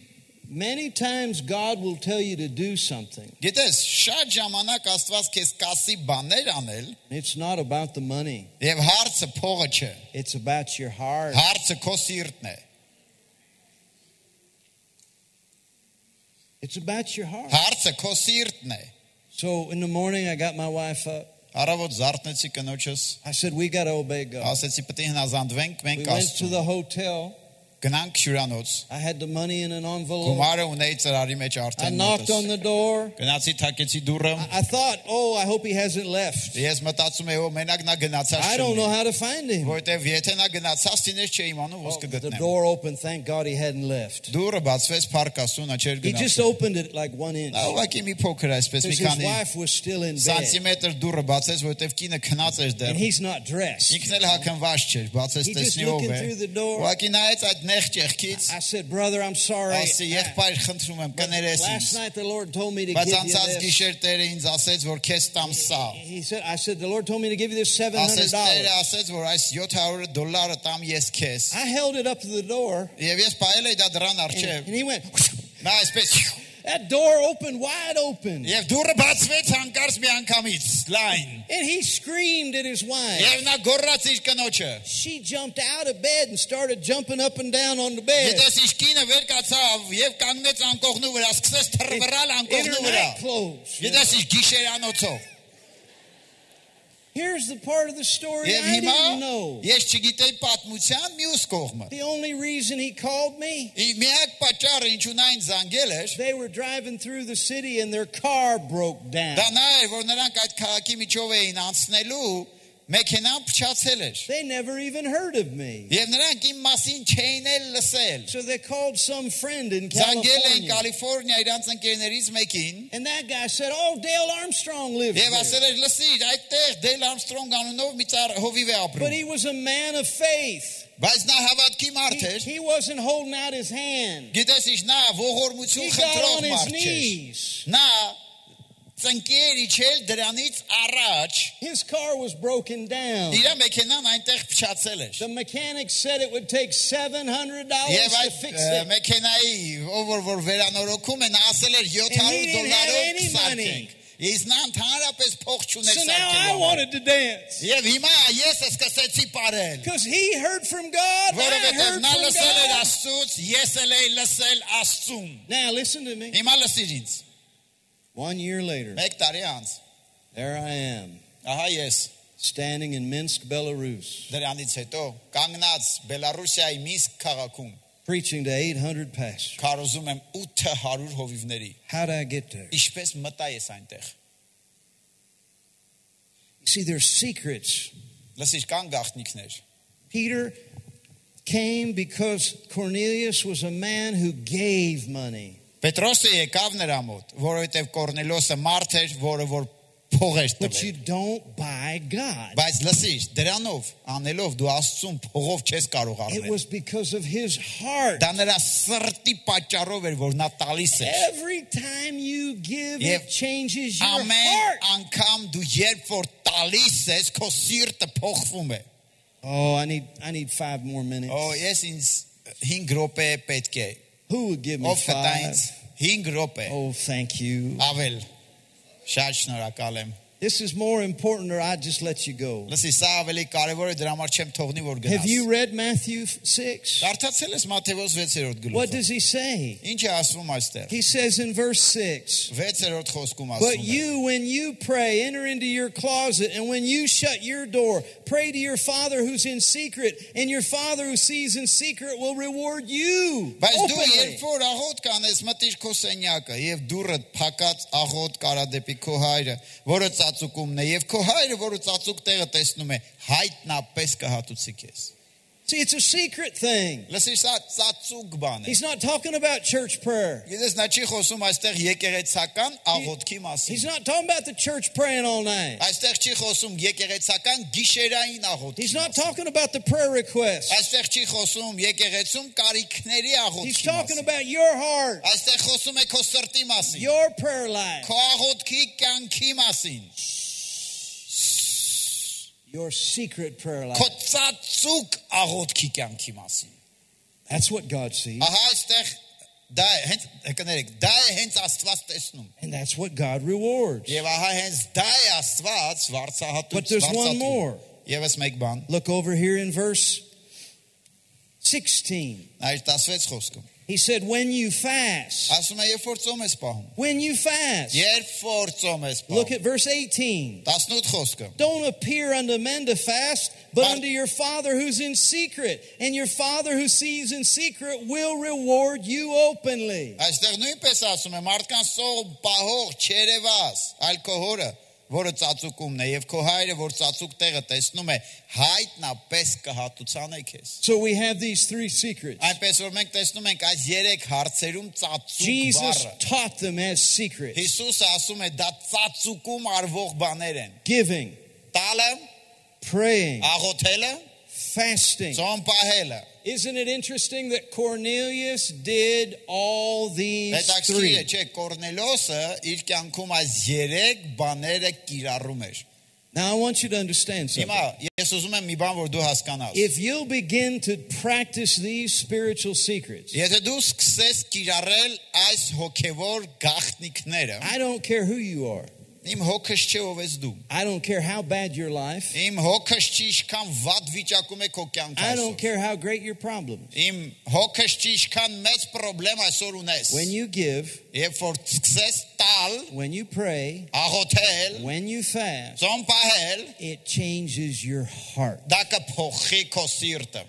many times God will tell you to do something. Գիտես, շատ ժամանակ Աստված քեզ կասի բաներ անել, It's not about the money, եւ հարցը փողը չէ։ it's about your heart. Հարցը քո սիրտն է։ It's about your heart. Հարցը քո սիրտն է։ So in the morning, I got my wife up. Առավոտ զարթնեցի կնոջս, I said, We got to obey God. ասեցի պետք է հնազանդվենք We մենք went to Աստծուն։ the hotel. Գնանք հյուրանոց։ I had the money in an envelope. Գումարը ունեի ծրարի մեջ I արդեն knocked on մոտս։ the door. Գնացի թակեցի դուռը։ I I thought, Oh, I hope he hasn't left. Ես մտածում եմ, ո մենակ նա գնացած I don't know չէ։ how to find him. Որտեվ եթե նա գնացած տիներ չէ իմանում ոնց Oh, the կգտնեմ։ door opened. Thank God he hadn't left. Դուռը բացվեց փարկասու, նա չէր He just գնացել։ opened it like one inch. Նա ուղղակի մի փոքր այսպես մի Because his քանի wife was still in bed. սանտիմետր դուռը բացեց, որտեվ կինը քնած էր դեռ։ And he's not dressed. Ինքն էլ հակնված չէր, բացեց He just տեսնի ով looking է։ through the door. Ուղղակի նայեց այդ նեղ ճեղքից, I said, Brother, I'm sorry. ասի եղբայր խնդրում եմ կներես ինձ։ Last night the Lord told me to Բայց give you անցած this. գիշեր Տերը ինձ ասեց, որ քեզ տամ սա։ He said, I said, the Lord told me to give you this Ասեց Տերը $700. ասեց, որ այս 700 դոլարը տամ ես քեզ։ I held it up to the door. Եւ ես ողել էի դա դրան And, արջև։ and he went, Նա այսպես that door opened wide open. Եվ դուռը բացվեց հանկարծ մի անգամից, լայն։ And he screamed at his wife. Եվ նա գոռաց իր կնոջը։ She jumped out of bed and started jumping up and down on the bed Գիտես ինչ կինը վեր կացավ եւ կանգնեց անկողնու վրա, սկսեց թռվռալ in her անկողնու վրա։ night clothes. you know. Գիտես ինչ գիշերանոցով։ Here's the part of the story Եվ I հիմա didn't know. ես չգիտեի պատմության մյուս կողմը։ The only reason he called me, Ի- Միակ պատճառը ինչու նա ինձ զանգել էր, they were driving through the city and their car broke down. դա նա էր, որ նրանք այդ քաղաքի միջով էին անցնելու, մեքենան փչացել էր։ They never even heard of me. Եվ նրանք իմ մասին չէին էլ լսել։ So they called some friend in Զանգել էին California. Կալիֆոռնիա իրանց ընկերներից mեկին And that guy said, Oh, Dale Armstrong lives եւ there. ասել էր լսիր այդտեղ Դեյլ Արմստրոնգ անունով մի ծառ հովիվ է But ապրում he was a man of faith. բայց նա հավատքի մարդ He, էր he wasn't holding out his hand. գիտես ինչ նա He ողորմություն got խնդրող on his մարդ չէր knees. նա ծնկեր իջել դրանից առաջ His car was broken down. իր մեքենան այնտեղ փչացել էր The mechanic said it would take $700 Եվ to այդ fix ը, it. մեքենայի ով որ որ վերանորոգում են ասել էր And he 700 didn't have դոլարով any money. կսարքենք Իսկ նա ընդհանրապես փող չուներ So now I սարքելու համար։ wanted to dance. Եվ հիմա ես սկսեցի ապարել Because he heard from God, I որովհետև heard նա from լսել էր God. Աստծուց, ես էլ էի լսել Աստծուն։ Now listen to me. Հիմա լսիր ինձ։ One year later, 1 տարի անց there I am, ահա ես standing in Minsk, Belarus, դրանից հետո կանգնած Բելարուսիայի Մինսկ քաղաքում preaching to 800 pastors. քարոզում եմ 800 հովիվների։ How did I get there? Ինչպես մտա ես այնտեղ։ You see, there's secrets. Լսիր, կան գաղտնիքներ։ Peter came because Cornelius was a man who gave money. Պետրոսը եկավ նրա մոտ, որովհետև Կորնելոսը մարդ էր, որը որ փող էր But you տվել։ don't buy God. Բայց լսիր, դրանով անելով դու Աստծուն փողով չես կարող It առնել։ was because of his heart. Դա նրա սրտի պատճառով էր, որ նա տալիս էր։ Every time you give, Եվ it changes your Ամեն heart. անգամ դու երբ որ տալիս ես, քո սիրտը փոխվում է։ Oh, I need I need five more minutes. Օ, ես ինձ 5 րոպե պետք է։ Who would give me five? Oh, thank you. Abel. Shachnar, I call him. This is more important, or I just let you go. Have you read Matthew 6? What does he say? He says in verse 6 But you, when you pray, enter into your closet, and when you shut your door, pray to your Father who's in secret, and your Father who sees in secret will reward you. Openly. ծածուկումն է եւ քո հայրը, որը ծածուկ տեղը տեսնում է, հայտնապես կհատուցի քեզ։ See, it's a secret thing. Լսիր, սա ծածուկ բան է։ He's not talking about church prayer. Գիտես, նա չի խոսում այստեղ եկեղեցական աղոթքի He's մասին։ not talking about the church praying all night. Այստեղ չի խոսում եկեղեցական գիշերային աղոթքի։ He's not talking about the prayer request. Այստեղ չի խոսում եկեղեցում կարիքների He's աղոթքի talking մասին։ about your heart, Այստեղ խոսում է քո սրտի մասին, your prayer life, քո աղոթքի կյանքի մասին, your secret prayer քո life. ծածուկ աղոթքի կյանքի մասին։ That's what God sees. Ահա այստեղ դա է, հենց կներեք, դա է հենց Աստված տեսնում։ And that's what God rewards. Եվ ահա հենց դա է Աստված վարչահատում։ But there's one more. Եվս մեկ բան, Look over here in verse 16. այր 16 խոսքում։ He said, When you fast, Ասում է, երբ որ ծոմ ես պահում։ when you fast, Երբ որ ծոմ ես look պահում։ at verse 18. 18 խոսքը։ Don't appear unto men to fast, but But- unto your Father who's in secret. And your Father who sees in secret will reward you openly. Այստեղ նույնպես ասում է, մարդկանց սող պահող չերևաս, այլ քո հորը, Որը ծածուկումն է, եւ քո հայրը, որ ծածուկ տեղը տեսնում է, հայտնապես կհատուցանե քեզ։ So we have these three secrets. Այնպես որ մենք տեսնում ենք այս երեք հարցերում ծածուկ Jesus taught them as secrets Հիսուսը ասում է դա ծածուկում արվող բաներ են։ giving, Տալը, praying, աղոթելը, fasting. ծոմ պահելը։ Isn't it interesting that Cornelius did all these Հետաքրքիր three? է, չէ, Կորնելոսը իր կյանքում այս երեք բաները կիրառում էր։ Now I want you to understand something. Հիմա ես ուզում եմ մի բան, որ դու հասկանաս։ If you'll begin to practice these spiritual secrets, Եթե դու սկսես կիրառել այս հոգևոր գաղտնիքները, I don't care who you are. Իմ հոգս չէ ով ես դու։ I don't care how bad your life. Իմ հոգս չի ինչքան վատ վիճակում է քո կյանքը։ I don't այսօր։ care how great your problem is. Իմ հոգս չի ինչքան մեծ խնդրեմ այսօր ունես։ When you give, Երբ որ սկսես տալ, when you pray, աղոթել, when you fast, ծոմ պահել, it changes your heart. դա կփոխի քո սիրտը։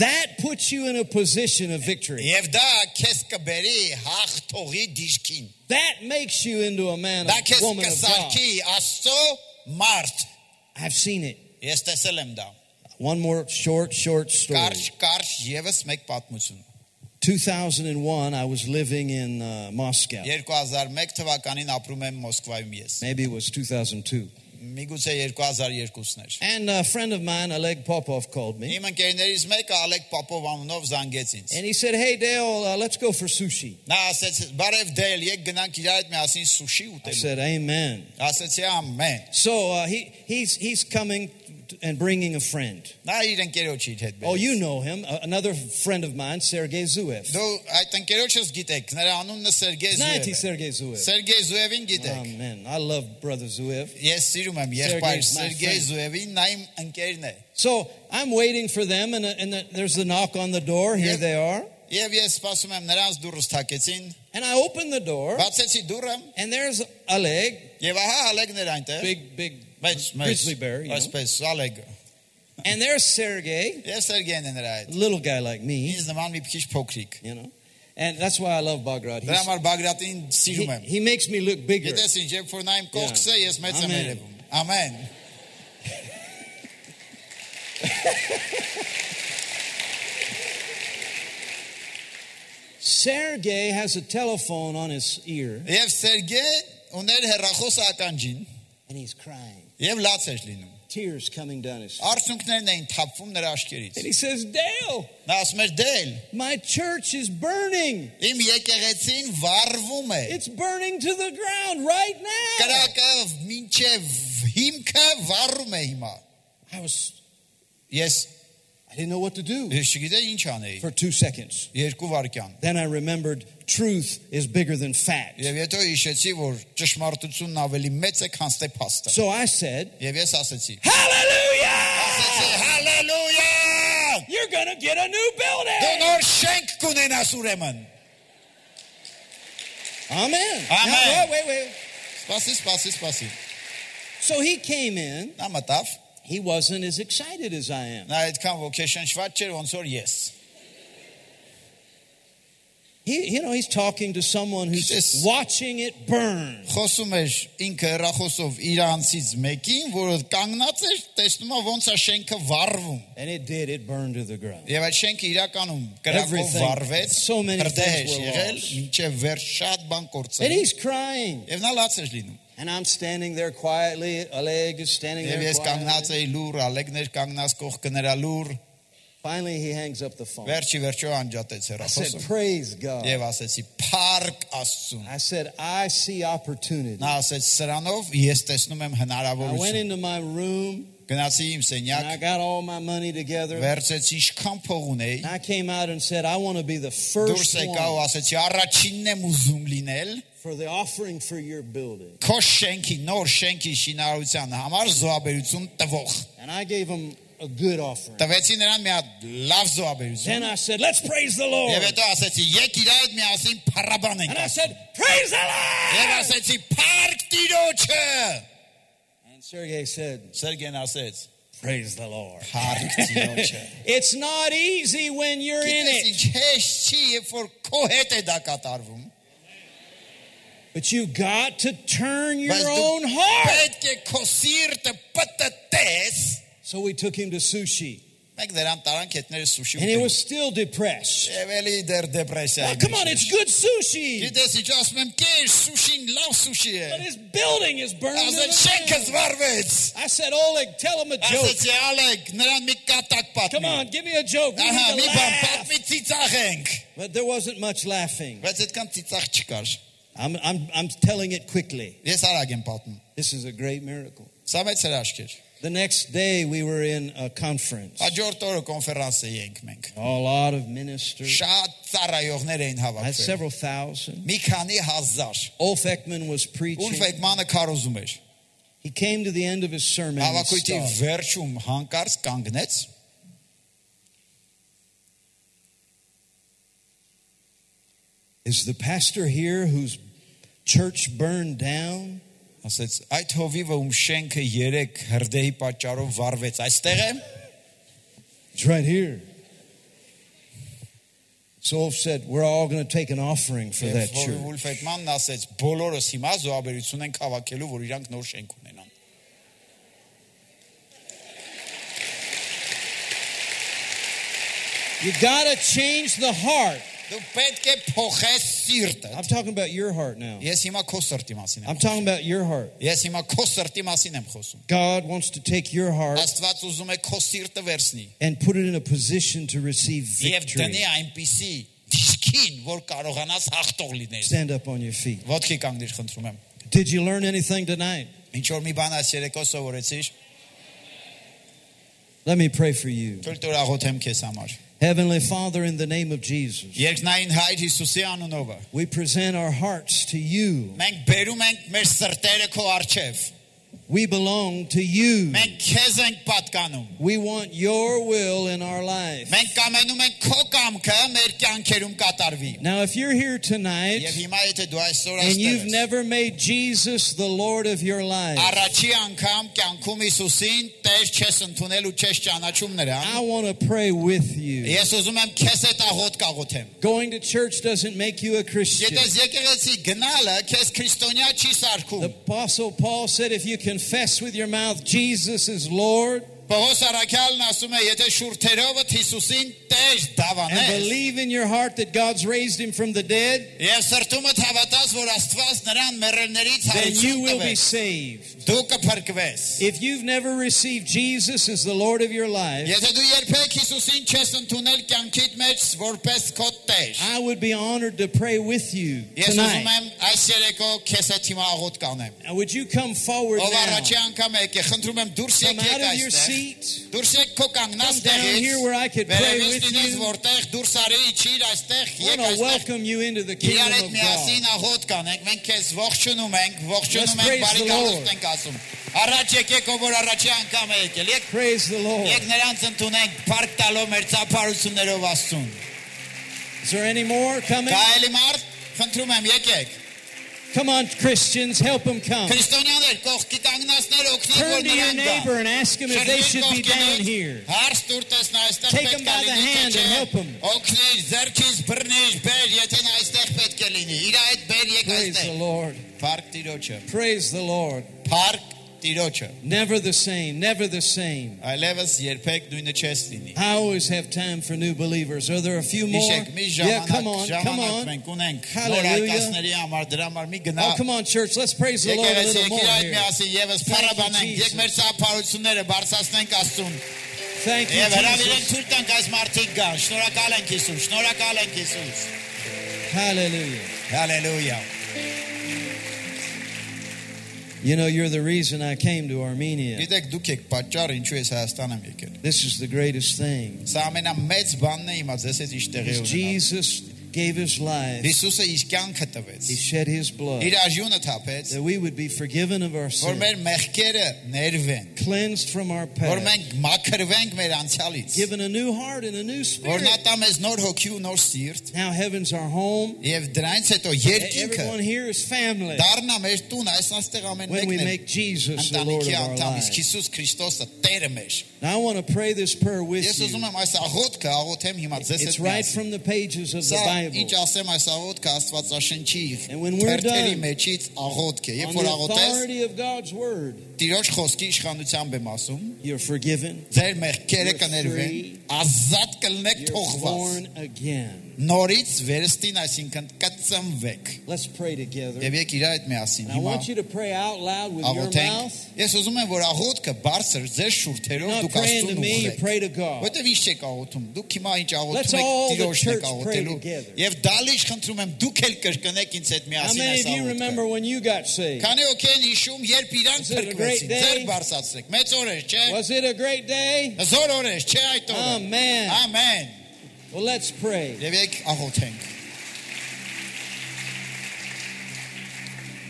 That puts you in a position of victory. Եվ դա քեզ կբերի հաղթողի դիրքին։ That makes you into a man, Դա a քեզ woman of God. կսարքի Աստծո մարդ։ I've seen it. Ես տեսել եմ դա։ One more short, short story. Կարճ կարճ եւս մեկ պատմություն։ 2001, I was living in uh, Moscow. 2001 թվականին ապրում եմ Մոսկվայում ես։ Maybe it was 2002. Միգուցե 2002-ն էր։ And a friend of mine, Oleg Popov, called me. Իմ ընկերներից մեկը Ալեկ Պապով անունով զանգեց ինձ։ And he said, Hey, Dale, uh, let's go for sushi. Նա ասեց՝ «Բարև դել, եկ գնանք իրար հետ միասին սուշի I ուտելու»։ said, Amen. Ասեցի ամեն։ So uh, he, he's, he's coming t- and bringing a friend. Oh, you know him, another friend of mine, Sergey Zuev. Do gitek. Anun Sergey Zuev. Sergey Zuev. Sergey gitek. Amen. I love brother Zuev. Yes, sirum am Sergey naim. So, I'm waiting for them and, uh, and uh, there's the knock on the door. Here they are. Եվ ես սպասում եմ նրանց դուրս թակեցին։ And I open the door. Բացեցի դուռը։ And there's Oleg. Եվ ահա Oleg-ն էր այնտեղ։ Big big Być, grizzly bear. You know? And there's Sergey. Jest Sergej Nenrajt. Little guy like me. Jest normalny jakiś pokrik. You know. And that's why I love Bagrat. He's, Bagrat he, he makes me look bigger. Yeah. Amen. Amen. Sergey has a telephone on his ear. sergey. And he's crying. եւ լաց էր լինում։ Tears coming down his face. Արցունքներն էին թափվում նրա աչքերից։ And he says, Dale, Նա ասում էր՝ «Դել, my church is burning. իմ եկեղեցին վառվում է։ It's burning to the ground right now. Կրակը մինչև հիմքը վառում է հիմա։ I was, Ես I didn't know what to do. For two seconds. Then I remembered truth is bigger than fact. So I said, Hallelujah! Hallelujah! You're going to get a new building. Amen. Amen. No, wait, wait, wait. Спаси, спаси, спаси. So he came in. He wasn't as excited as I am. նա այդքան ոգեշնչված չէր, ոնց որ ես։ He, you know, he's talking to someone who's Yes. watching it burn. Խոսում էր ինքը հեռախոսով իրանցից մեկին, որը կանգնած էր, տեսնում է ոնց է շենքը վառվում։ And it did. It burned to the ground. Եվ այդ շենքը իրականում կրակով Everything, վառվեց, so many հրդեհ things were եղել, lost. մինչև վերջ շատ բան And կորցել։ he's crying. Եվ նա լաց էր լինում։ And I'm standing there quietly. Oleg is standing Եվ there ես կանգնած quietly. էի լուր, Ալեգներ կանգնած կողքը նրա լուր, Finally, he hangs up the phone. վերջի վերջո անջատեց I said, հեռախոսը։ Praise God. Եվ ասեցի՝ «Փառք Աստծուն»։ I said, I see opportunity. Նա ասեց սրանով ես տեսնում եմ I went հնարավորություն։ into my room Գնացի իմ and սենյակ, I got all my money together. վերցեցի ինչքան փող ունեի, And I came out and said, I want to be the դուրս first եկա ու one ասեցի առաջինն եմ ուզում լինել for the offering for your building. քո շենքի նոր շենքի շինարարության համար զոհաբերություն տվող։ And I gave him a good offering. Տվեցի նրան մի հատ լավ Then զոհաբերություն։ I said, let's praise the Եվ Lord. հետո ասեցի՝ «Եկ իր այդ միասին փառաբան ենք And I ասում»։ said, praise the Եվ Lord. ասեցի՝ «Փառք Տիրոջը»։ And Sergey said, "said again." I said, Praise the Lord. it's not easy when you're in it. But you got to turn your own heart. So we took him to sushi. Մենք նրան տարանք հետները սուշի And he ուտելու։ was still depressed. Եվ էլի դեռ դեպրեսիա։ Oh, come on, it's good sushi. Գիտես ինչ ասում եմ, կեր սուշին լավ սուշի է։ But his building is burned to Ասել the շենքը ground. զվարվեց։ I said, Oleg, tell him a joke. Ասեցի Ալեկ, նրան մի կատակ Come պատմի։ on, give me a joke. We Ահա, need մի to բան laugh. պատմի ծիծաղենք։ But there wasn't much laughing. Բայց այդքան ծիծաղ չկար։ I'm, I'm, I'm telling it quickly. Ես արագ եմ պատմում։ This is a great miracle. Սա մեծ հրաշք էր։ The next day we were in a conference. Հաջորդ օրը կոնֆերանս էինք մենք։ A lot of ministers. Շատ ծառայողներ էին I had հավաքվել։ several thousand. Մի քանի հազար։ Ulf Ekman was preaching. Ուլֆ Էկմանը քարոզում էր։ He came to the end of his sermon. and Հավաքույթի stopped. վերջում հանկարծ կանգնեց։ Is the pastor here whose church burned down? ասեց այդ հովիվը ում շենքը 3 հրդեհի պատճառով վառվեց այստեղ է It's right here. So Ulf said, we're all going to take an offering for that church. You got to change the heart I'm talking about your heart now. I'm talking about your heart. God wants to take your heart and put it in a position to receive victory. Stand up on your feet. Did you learn anything tonight? Let me pray for you. թույլ տուր աղոթեմ քեզ համար։ Heavenly Father, in the name of Jesus, Երկնային Հայր Հիսուսի անունով we present our hearts to you. մենք բերում ենք մեր սրտերը քո առջև։ We belong to you. We want your will in our life. Now, if you're here tonight and you've never made Jesus the Lord of your life, I want to pray with you. Going to church doesn't make you a Christian. The Apostle Paul said, if you can confess with your mouth Jesus is Lord Պողոս Արաքյալն ասում է, եթե շուրթերովդ Հիսուսին Տեր and դավանես, believe in your heart that God's raised him from the dead, եւ սրտումդ հավատաս, որ Աստված նրան մեռելներից then you հարություն will be տվեց, saved. դու կփրկվես։ If you've never received Jesus as the Lord of your life, Եթե դու երբեք Հիսուսին չես ընդունել կյանքիդ մեջ որպես քո Տեր, I would be honored to pray with you ես ուզում tonight. եմ այս երեկո քեզ հետ հիմա աղոտ կանեմ։ Now, would you come forward Ով now? առաջի անգամ եկե, խնդրում եմ դուրս Come եկեք out of your այստեղ։ seat. Դուրս եք քո կանգնած Come down here where I could pray Վերևից with լինես you. որտեղ դուրս արի իջիր այստեղ, I եկ want to այստեղ։ welcome you into the Իրար kingdom հետ of God. միասին աղոտ կանենք, մենք քեզ ողջունում ենք, Let's ողջունում ենք, praise բարի the գալուստ Lord. ենք Ասում։ Առաջ եկեք, ով որ առաջի անգամ է եկել։ Եկ Praise the Lord. եկ նրանց ընդունենք փառք տալով մեր ծափարություններով Աստծուն։ Is there any more coming? Գայելի մարդ, խնդրում եմ, եկեք։ Come on, Christians, help them come. Turn to your neighbor and ask them if they should be down here. Take them by the hand and help them. Praise the Lord. Praise the Lord. 28. Never the same, never the same. Alevați ieri pek dujnë çestlini. I always have time for new believers. Are there a few more? Yeah, come on, come on. Hallelujah. Oh, come on, church. Let's praise the Lord a little more here. Thank you, Jesus. Hallelujah. Hallelujah. Հալելույա։ You know, you're the reason I came to Armenia. Գիտեք, դուք եք պատճառը ինչու ես Հայաստան եմ եկել։ This is the greatest thing. Սա ամենամեծ բանն է իմաց, ես ես իշտեղի As ունենալ։ Jesus gave his life, Հիսուսը իր կյանքը տվեց։ he shed his blood Իր արժունը թափեց, that we would be forgiven of our որ sins, մեր մեղքերը ներվեն, cleansed from our որ past, մենք մաքրվենք մեր անցյալից։ given a new heart and a new Որ նա spirit. տա մեզ նոր հոգի ու նոր սիրտ, Now heaven's our home. եւ դրանից հետո երկինքը Everyone here is family դառնա մեր տուն, այս աստեղ ամեն when we մեկն է make Jesus the Lord ընտանիքի of our անդամ, իսկ lives. Հիսուս Քրիստոսը Տերը մեր։ Now I want to pray this prayer with Ես ուզում you. եմ այս աղոթքը աղոթեմ հիմա ձեզ It's հետ right միասին։ from the pages of the Սա Bible. Ինչ ասեմ այս աղոթքը Աստվածաշնչի թերթերի մեջից աղոթք է։ Երբ որ աղոթես, Տիրոջ խոսքի իշխանությամբ եմ ասում, you're forgiven, ձեր մեղքերը կներվեն, ազատ կլնեք թողված։ born again. Նորից վերստին, այսինքն կծմվեք։ Let's pray together. Եվ եք իր այդ միասին And I հիմա want you to pray out loud with your աղոթենք։ mouth. Ես ուզում եմ որ աղոթքը բարձր ձեր You're շուրթերով not դուք praying to Աստծուն me, you ուղղեք։ pray to God. Որտեվ ինչ չեք աղոթում։ Դուք հիմա ինչ Let's աղոթում եք all the Տիրոջն եք church pray աղոթելու։ together. Եվ դալիճ խնդրում եմ դուք էլ կրկնեք ինձ հետ How միասին many այս of you remember աղոթքը։ when you got saved? Քանի օքի են հիշում, երբ իրանք Was it a great փրկվեցին, day? ձեր բարձացրեք։ Մեծ օր էր, չէ՞։ Was it a great day? Զոր օր էր, չէ՞ այդ օրը։ Amen. Ամեն։ Well, let's pray. Եվ եք աղոթենք։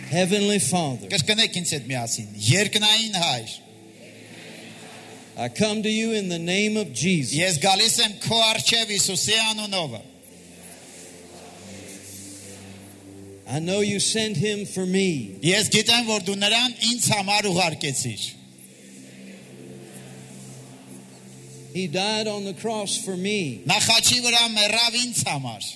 Heavenly Father, Կրկնեք ինձ հետ միասին։ Երկնային հայր, I come to you in the name of Jesus. ես գալիս եմ քո առջև Հիսուսի անունով։ I know you sent him for me. Ես գիտեմ, որ դու նրան ինձ համար ուղարկեցիր։ He died on the cross for me. Նա խաչի վրա մեռավ ինձ համար։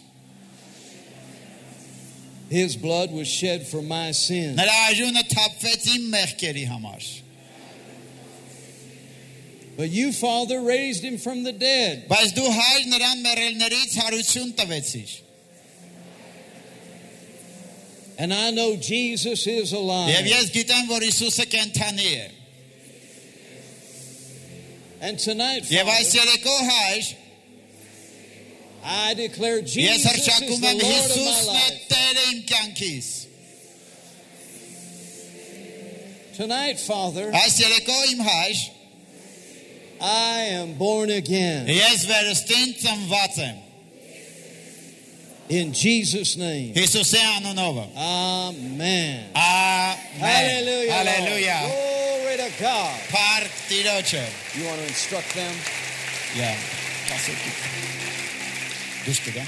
His blood was shed for my sins. Նրա արյունը թափվեց իմ մեղքերի համար։ But you, Father, raised him from the dead. Բայց դու հայր նրան մեռելներից հարություն տվեցիր։ And I know Jesus is Եվ alive. ես գիտեմ, որ Հիսուսը կենթանի է։ And tonight, Father, vai ser. I declare Jesus Iar și acum în Iisus ne. Tonight, Father. I am born again. Ies verstint învațăm. In Jesus' name. Հիսուսի անունով։ Amen. Ամեն։ Hallelujah. Lord. Հալելույա։ Glory to God. Փառք Տիրոջը։ You want to instruct them? Yeah. Դուք կգա։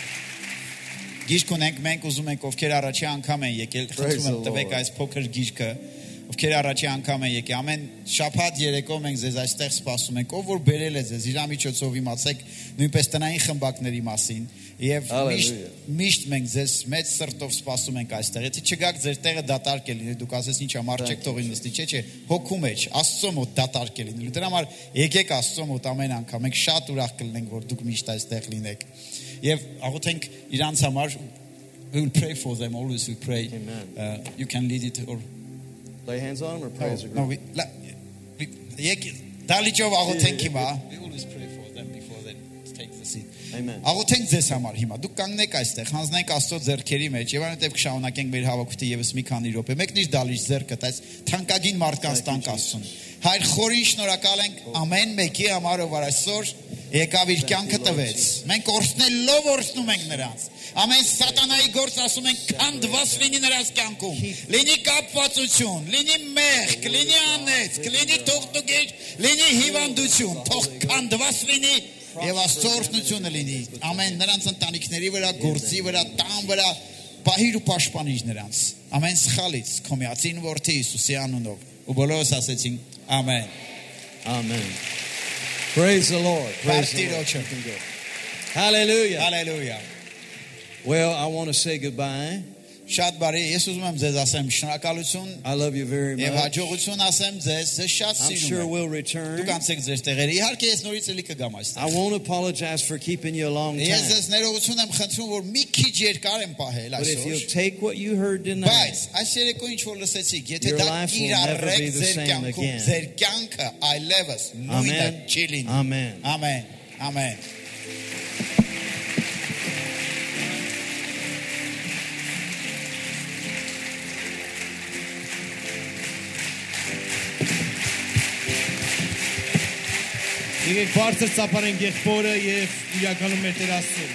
Գիրք ունենք մենք ուզում ենք ովքեր առաջի անգամ են եկել Praise խնդրում եմ the տվեք Lord. այս փոքր գիրքը ովքեր առաջի անգամ են եկել ամեն շաբաթ երեկո մենք ձեզ այստեղ սպասում ենք ով որ բերել է ձեզ իր միջոցով իմացեք նույնպես տնային խմբակների մասին եւ միշտ միշտ մենք ձեզ մեծ սրտով սպասում ենք այստեղ եթե չգաք ձեր տեղը դատարկ է լինի դուք ասես ինչ համար չեք թողին նստի չէ չէ հոգու մեջ աստծո մոտ դատարկ է լինի դրա համար եկեք աստծո մոտ ամեն անգամ մենք շատ ուրախ կլինենք որ դուք միշտ այստեղ լինեք եւ աղոթենք իրանց համար we will pray for them always we pray Amen. uh, you can lead it or Lay hands on or pray as a no, group? we, la, we, եկեք դալիճով աղոթենք հիմա we always pray for them before they take the seat Amen. Աղոթենք ձեզ համար հիմա։ Դուք կանգնեք այստեղ, հանձնենք Աստծո ձեռքերի մեջ եւ այնտեղ կշարունակենք մեր հավաքույթը եւս մի քանի րոպե։ Մեկնիշ դալիճ ձեռքդ այս թանկագին մարդկանց տանք Աստծուն։ Հայր խորին շնորհակալ ենք ամեն մեկի համար, ով այսօր եկավ իր կյանքը տվեց։ Մենք օրհնելով օրհնում ենք նրանց։ Ամեն սատանայի գործ ասում ենք քանդված լինի նրանց կյանքում։ Լինի կապվածություն, լինի մեղք, լինի անեծք, լինի թողտուգեր, լինի հիվանդություն, թող քանդված լինի Եվ Աստծո օրհնությունը լինի ամեն նրանց ընտանիքների վրա, գործի վրա, տան վրա, պահիր ու պաշտպանիր նրանց։ Ամեն սխալից քո միածին որդի Հիսուսի անունով։ Ու բոլորս ասեցին ամեն։ Amen. Praise the Lord. Praise the Lord. Տիրոջը։ Hallelujah. Հալելույա։ Well, I want to say goodbye. Շատ բարի, ես ուզում եմ ձեզ ասեմ շնորհակալություն I love you very եւ much. հաջողություն ասեմ ձեզ, ձեզ շատ I'm սիրում sure եմ։ we'll return. Դուք անցեք ձեր տեղերը։ Իհարկե ես նորից էլի կգամ I այստեղ։ won't apologize for keeping you a long Ես time. ձեզ ներողություն եմ խնդրում, որ մի քիչ երկար եմ պահել But if այսօր։ you'll take what you heard tonight, Բայց այս երեկո ինչ որ լսեցիք, եթե Your դա life will never be իրարեք the ձեր same կյանքում, again. ձեր կյանքը այլևս նույնը Amen. չի լինի։ Amen. Ամեն։ Ամեն։ Եկեք բարձր ծափարենք եղբորը եւ իրականում մեր Տեր Աստծուն։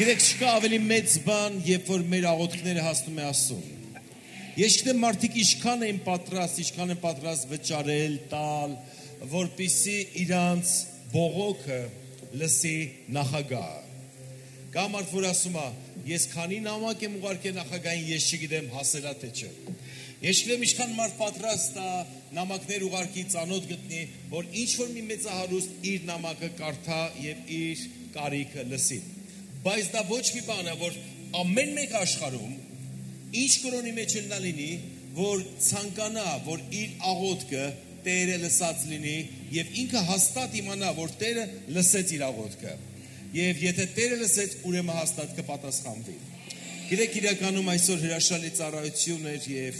Գիտեք, չկա ավելի մեծ բան, երբ որ մեր աղոթքները հասնում է Աստծուն։ Ես գիտեմ մարդիկ ինչքան են պատրաստ, ինչքան են պատրաստ վճարել, տալ, որpիսի իրանց բողոքը լսի նախագահը։ Կա մարդ, որ ասում է, ես քանի նամակ եմ ուղարկել նախագահին, ես չգիտեմ հասելա թե չէ։ Ես չգիտեմ ինչքան մարդ պատրաստ է նամակներ ուղարկի ծանոթ գտնի, որ ինչ որ մի մեծահարուստ իր նամակը կարդա եւ իր կարիքը լսի։ Բայց դա ոչ մի բան է, որ ամեն մեկ աշխարհում ինչ կրոնի մեջ էլ նա լինի, որ ցանկանա, որ իր աղոթքը Տերը լսած լինի եւ ինքը հաստատ իմանա, որ Տերը լսեց իր աղոթքը։ Եվ եթե Տերը լսեց, ուրեմն հաստատ կպատասխանվի։ Գիտեք, իրականում այսօր հրաշալի ծառայություն էր եւ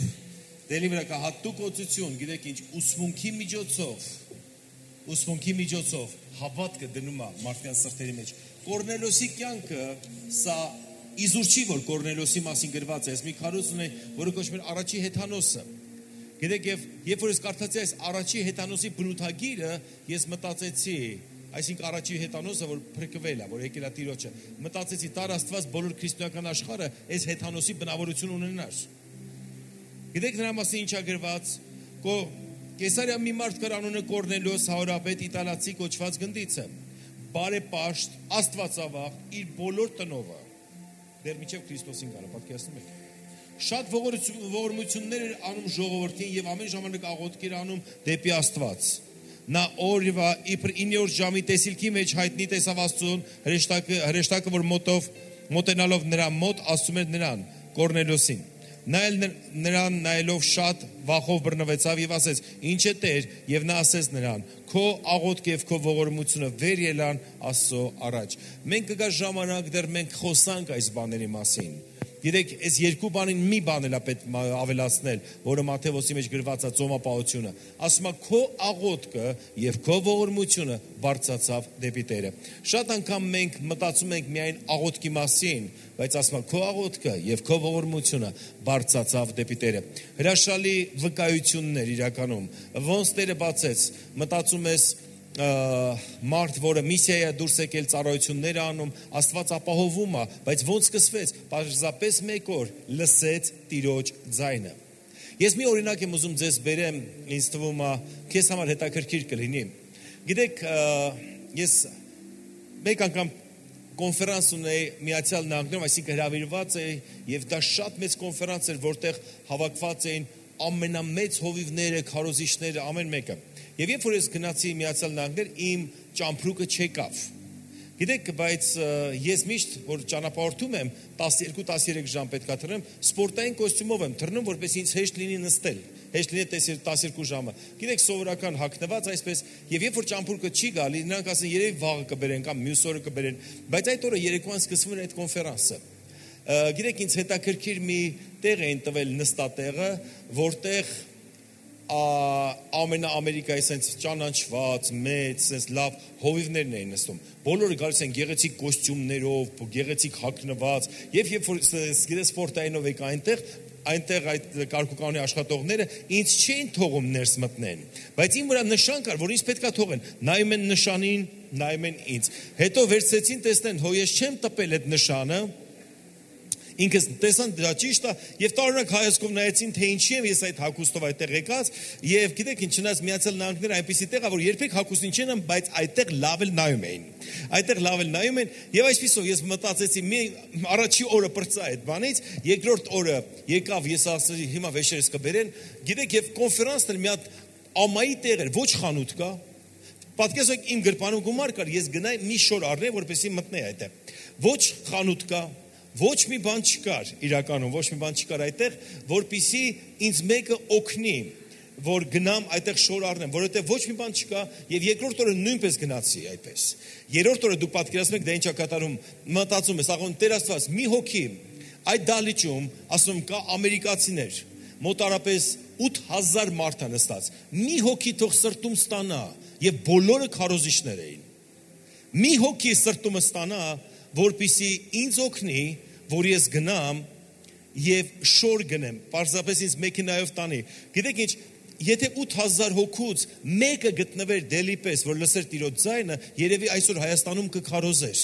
դելի վրա կա հատուկ օծություն, գիտեք ինչ, ուսմունքի միջոցով ուսմունքի միջոցով հավատքը դնում է մարդկան սրտերի մեջ Կորնելոսի կյանքը սա իզուր չի որ Կորնելոսի մասին գրված է, այս մի քարոց ունի, որը կոչվում է առաջի հեթանոսը։ Գիտեք, եւ երբ որ ես կարդացի այս առաջի հեթանոսի բնութագիրը, ես մտածեցի, այսինքն առաջի հեթանոսը, որ փրկվել է, որ եկել է Տիրոջը, մտածեցի տար Աստված բոլոր քրիստոնեական աշխարհը այս հեթանոսի բնավորություն ունենար։ Գիտեք նրա մասին ինչա գրված, կո Կեսարիա մի մարդ կար անունը Կորնելիոս Հարապետ Իտալացի կոչված գնդիցը։ Բարեպաշտ, Աստվածավախ, իր բոլոր տնովը դեռ միջև Քրիստոսին գալը, պատկերացնում եք։ Շատ ողորմություններ էր անում ժողովրդին եւ ամեն ժամանակ աղոթք էր անում դեպի Աստված։ Նա օրվա իբր 9-րդ ժամի տեսիլքի մեջ հայտնի տեսավ Աստծուն, հրեշտակը հրեշտակը որ մոտով մոտենալով նրա մոտ ասում էր նրան Կորնելիոսին։ Նա էլ նրան նայելով շատ վախով բռնվեցավ եւ ասեց. «Ինչ է Տեր»։ Եվ նա ասեց նրան. «Քո աղոթք եւ քո ողորմությունը վեր ելան Աստծո առաջ»։ Մենք կգա ժամանակ դեռ մենք խոսանք այս բաների մասին։ Գիտեք, այս երկու բանին մի բան էլ է պետք ավելացնել, որը Մատթեոսի մեջ գրված է ծոմապահությունը։ Ասում է քո աղոթքը եւ քո ողորմությունը բարձացավ դեպի Տերը։ Շատ անգամ մենք մտածում ենք միայն աղոթքի մասին, բայց ասում է քո աղոթքը եւ քո ողորմությունը բարձացավ դեպի Տերը։ Հրաշալի վկայություններ իրականում։ Ոնց Տերը բացեց, մտածում ես մարդ, որը միսիայի դուրս եկել ծառայություններ անում, Աստված ապահովում է, բայց ոնց սկսվեց, պարզապես մեկ օր լսեց Տիրոջ ձայնը։ Ես մի օրինակ եմ ուզում ձեզ բերեմ, ինձ թվում է, քեզ համար հետաքրքիր կլինի։ Գիտեք, ես մեկ անգամ կոնֆերանս ունեի Միացյալ Նահանգներում, այսինքն հրավիրված էի եւ դա շատ մեծ կոնֆերանս էր, որտեղ հավաքված էին ամենամեծ հովիվները, քարոզիչները, ամեն մեկը։ Եվ երբ որ ես գնացի Միացյալ Նահանգներ, իմ ճամփրուկը չեկավ։ Գիտեք, բայց ես միշտ որ ճանապարհորդում եմ 12-13 ժամ պետքա թռնեմ, սպորտային կոստյումով եմ թռնում, որպես ինձ հեշտ լինի նստել։ Հեշտ լինի 10 12 ժամը։ Գիտեք, սովորական հակնված այսպես, եւ երբ որ ճամփուրկը չի գալի, նրանք ասեն երևի վաղը կբերեն կամ մյուս օրը կբերեն, բայց այդ օրը երեկոյան սկսվում էր այդ կոնֆերանսը։ Գիտեք, ինձ հետաքրքիր մի տեղ էին տվել նստատեղը, որտեղ ա, ամենաամերիկայի sense ճանաչված, մեծ, sense լավ հովիվներն էին նստում։ Բոլորը գալիս են գեղեցիկ կոստյումներով, գեղեցիկ հագնված, եւ երբ որ գիտես սպորտայինով եք այնտեղ, այնտեղ այդ կարկուկանի աշխատողները ինձ չէին թողում ներս մտնեն բայց իմ վրա նշան կար որ ինձ պետքա թողեն նայում են նշանին նայում են ինձ հետո վերցեցին տեսնեն հո ես չեմ տպել այդ նշանը ինքս տեսան դա ճիշտ է եւ տարօրինակ հայացքով նայեցին թե ինչի եմ ես այդ հակոստով այդտեղ եկած եւ գիտեք ինչ չնայած միացյալ նահանգները այնպեսի տեղ է որ երբեք հակոստին չեն բայց այդտեղ լավ էլ նայում էին այդտեղ լավ էլ նայում են եւ այսպեսով ես մտածեցի մի առաջի օրը բրծա այդ բանից երկրորդ օրը եկավ ես ասացի հիմա վեշերս կբերեն գիտեք եւ կոնֆերանսն էլ մի հատ ամայի տեղ էր ոչ խանութ կա Պատկերացրեք իմ գրպանում գումար կար, ես գնայի մի շոր առնեի, որպեսզի մտնեի այդտեղ։ Ոչ խանութ կա, ոչ մի բան չկար իրականում, ոչ մի բան չկար այդտեղ, որpիսի ինձ մեկը օգնի, որ գնամ այդտեղ շոր առնեմ, որովհետև ոչ մի բան չկա եւ երկրորդ օրը նույնպես գնացի այդպես։ Երրորդ օրը դու պատկերացնում եք դա ինչա կատարում, մտածում ես, աղոն Տեր Աստված, մի հոգի այդ դալիճում, ասում կա ամերիկացիներ, մոտարապես 8000 մարդ է նստած։ Մի հոգի թող սրտում ստանա եւ բոլորը քարոզիչներ էին։ Մի հոգի սրտումը ստանա, որpիսի ինձ օգնի, որ ես գնամ եւ շոր գնեմ, պարզապես ինձ մեքենայով տանի։ Գիտեք ինչ, եթե 8000 հոգուց մեկը գտնվեր դելի պես, որ լսեր Տիրոջ ձայնը, երևի այսօր Հայաստանում կքարոզեր։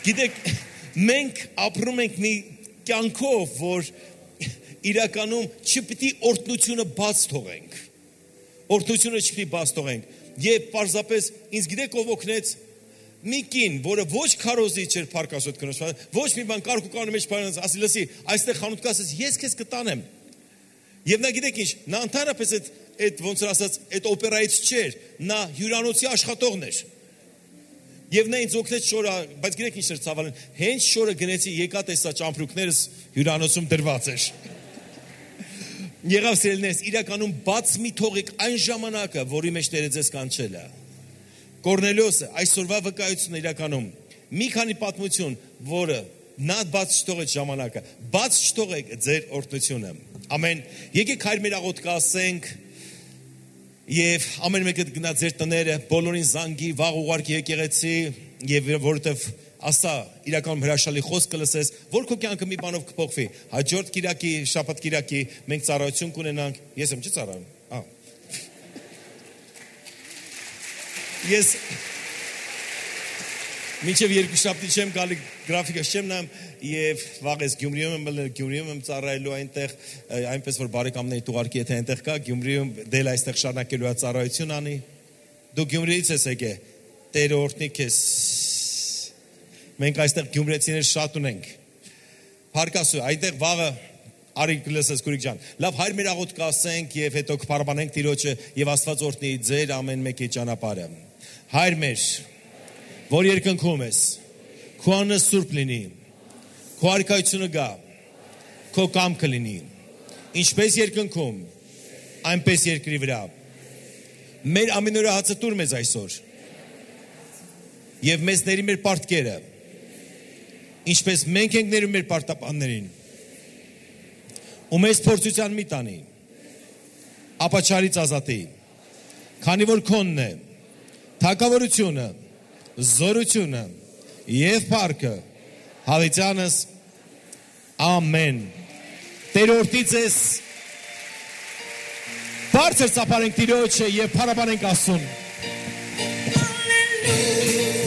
Գիտեք, մենք ապրում ենք մի կյանքով, որ իրականում չպիտի օրտնությունը բաց թողենք։ Օրտնությունը չպիտի բաց թողենք։ Եվ պարզապես ինձ գիտեք ով օգնեց մի կին, որը ոչ քարոզիչ էր Փարքասոտ կնոջ, ոչ մի բան կարգու կանոն մեջ բանից, ասի լսի, այստեղ խանութ կասես, ես քեզ կտանեմ։ Եվ նա գիտեք ինչ, նա ընդհանրապես այդ այդ ոնց որ ասած, այդ օպերայից չէր, նա հյուրանոցի աշխատողն էր։ Եվ նա ինձ օգնեց շորը, բայց գիտեք ինչ էր ցավալին, հենց շորը գնեցի, եկա տեսա ճամփրուկներս հյուրանոցում դրված էր։ Եղավ սիրելիներս, իրականում բաց մի թողիկ այն ժամանակը, որի մեջ Տերը ձեզ կանչել է։ Կորնելիոսը այսօրվա վկայությունը իրականում մի քանի պատմություն, որը նա բաց չթողեց ժամանակը, բաց չթողեք ձեր օրտնությունը։ Ամեն։ Եկեք հայր մեր աղոտ կասենք եւ ամեն մեկը գնա ձեր տները, բոլորին զանգի, վաղ ուղարկի եկեղեցի եւ որովհետեւ ասա իրականում հրաշալի խոսքը լսես, որ քո կյանքը մի բանով կփոխվի։ Հաջորդ Կիրակի, շաբաթ Կիրակի մենք ծառայություն կունենանք։ Ես եմ չի ծառայում։ Ահա։ Ես Մինչև երկու շաբթի չեմ գալի գրաֆիկը չեմ նայում եւ վաղես Գյումրիում եմ Գյումրիում եմ ծառայելու այնտեղ այնպես որ բարեկամների տուղարկի եթե այնտեղ կա Գյումրիում դել այստեղ շարունակելու է ծառայություն անի դու Գյումրիից ես եկե Տերը օրհնի քեզ մենք այստեղ Գյումրեցիներ շատ ունենք Փարկասու այնտեղ վաղը Արի լսես Գուրիկ ջան լավ հայր մեր աղոտ կասենք եւ հետո կփարաբանենք Տիրոջը եւ Աստված օրհնի ձեր ամեն մեկի ճանապարհը հայր մեր որ երկնքում ես քո անունը սուրբ լինի քո արքայությունը գա քո կամքը լինի ինչպես երկնքում այնպես երկրի վրա մեր ամենօրյա հացը տուր մեզ այսօր եւ մեզ ների մեր պարտքերը ինչպես մենք ենք ներում մեր պարտապաններին ու մեզ փորձության մի տանի ապա չարից ազատի քանի որ քոնն է թակավորությունը զորությունը եւ փառքը հավիտյանս ամեն Տեր օրտի ձեզ բարձր ծափարենք Տիրոջը եւ փառաբանենք Աստծուն Հիսուսի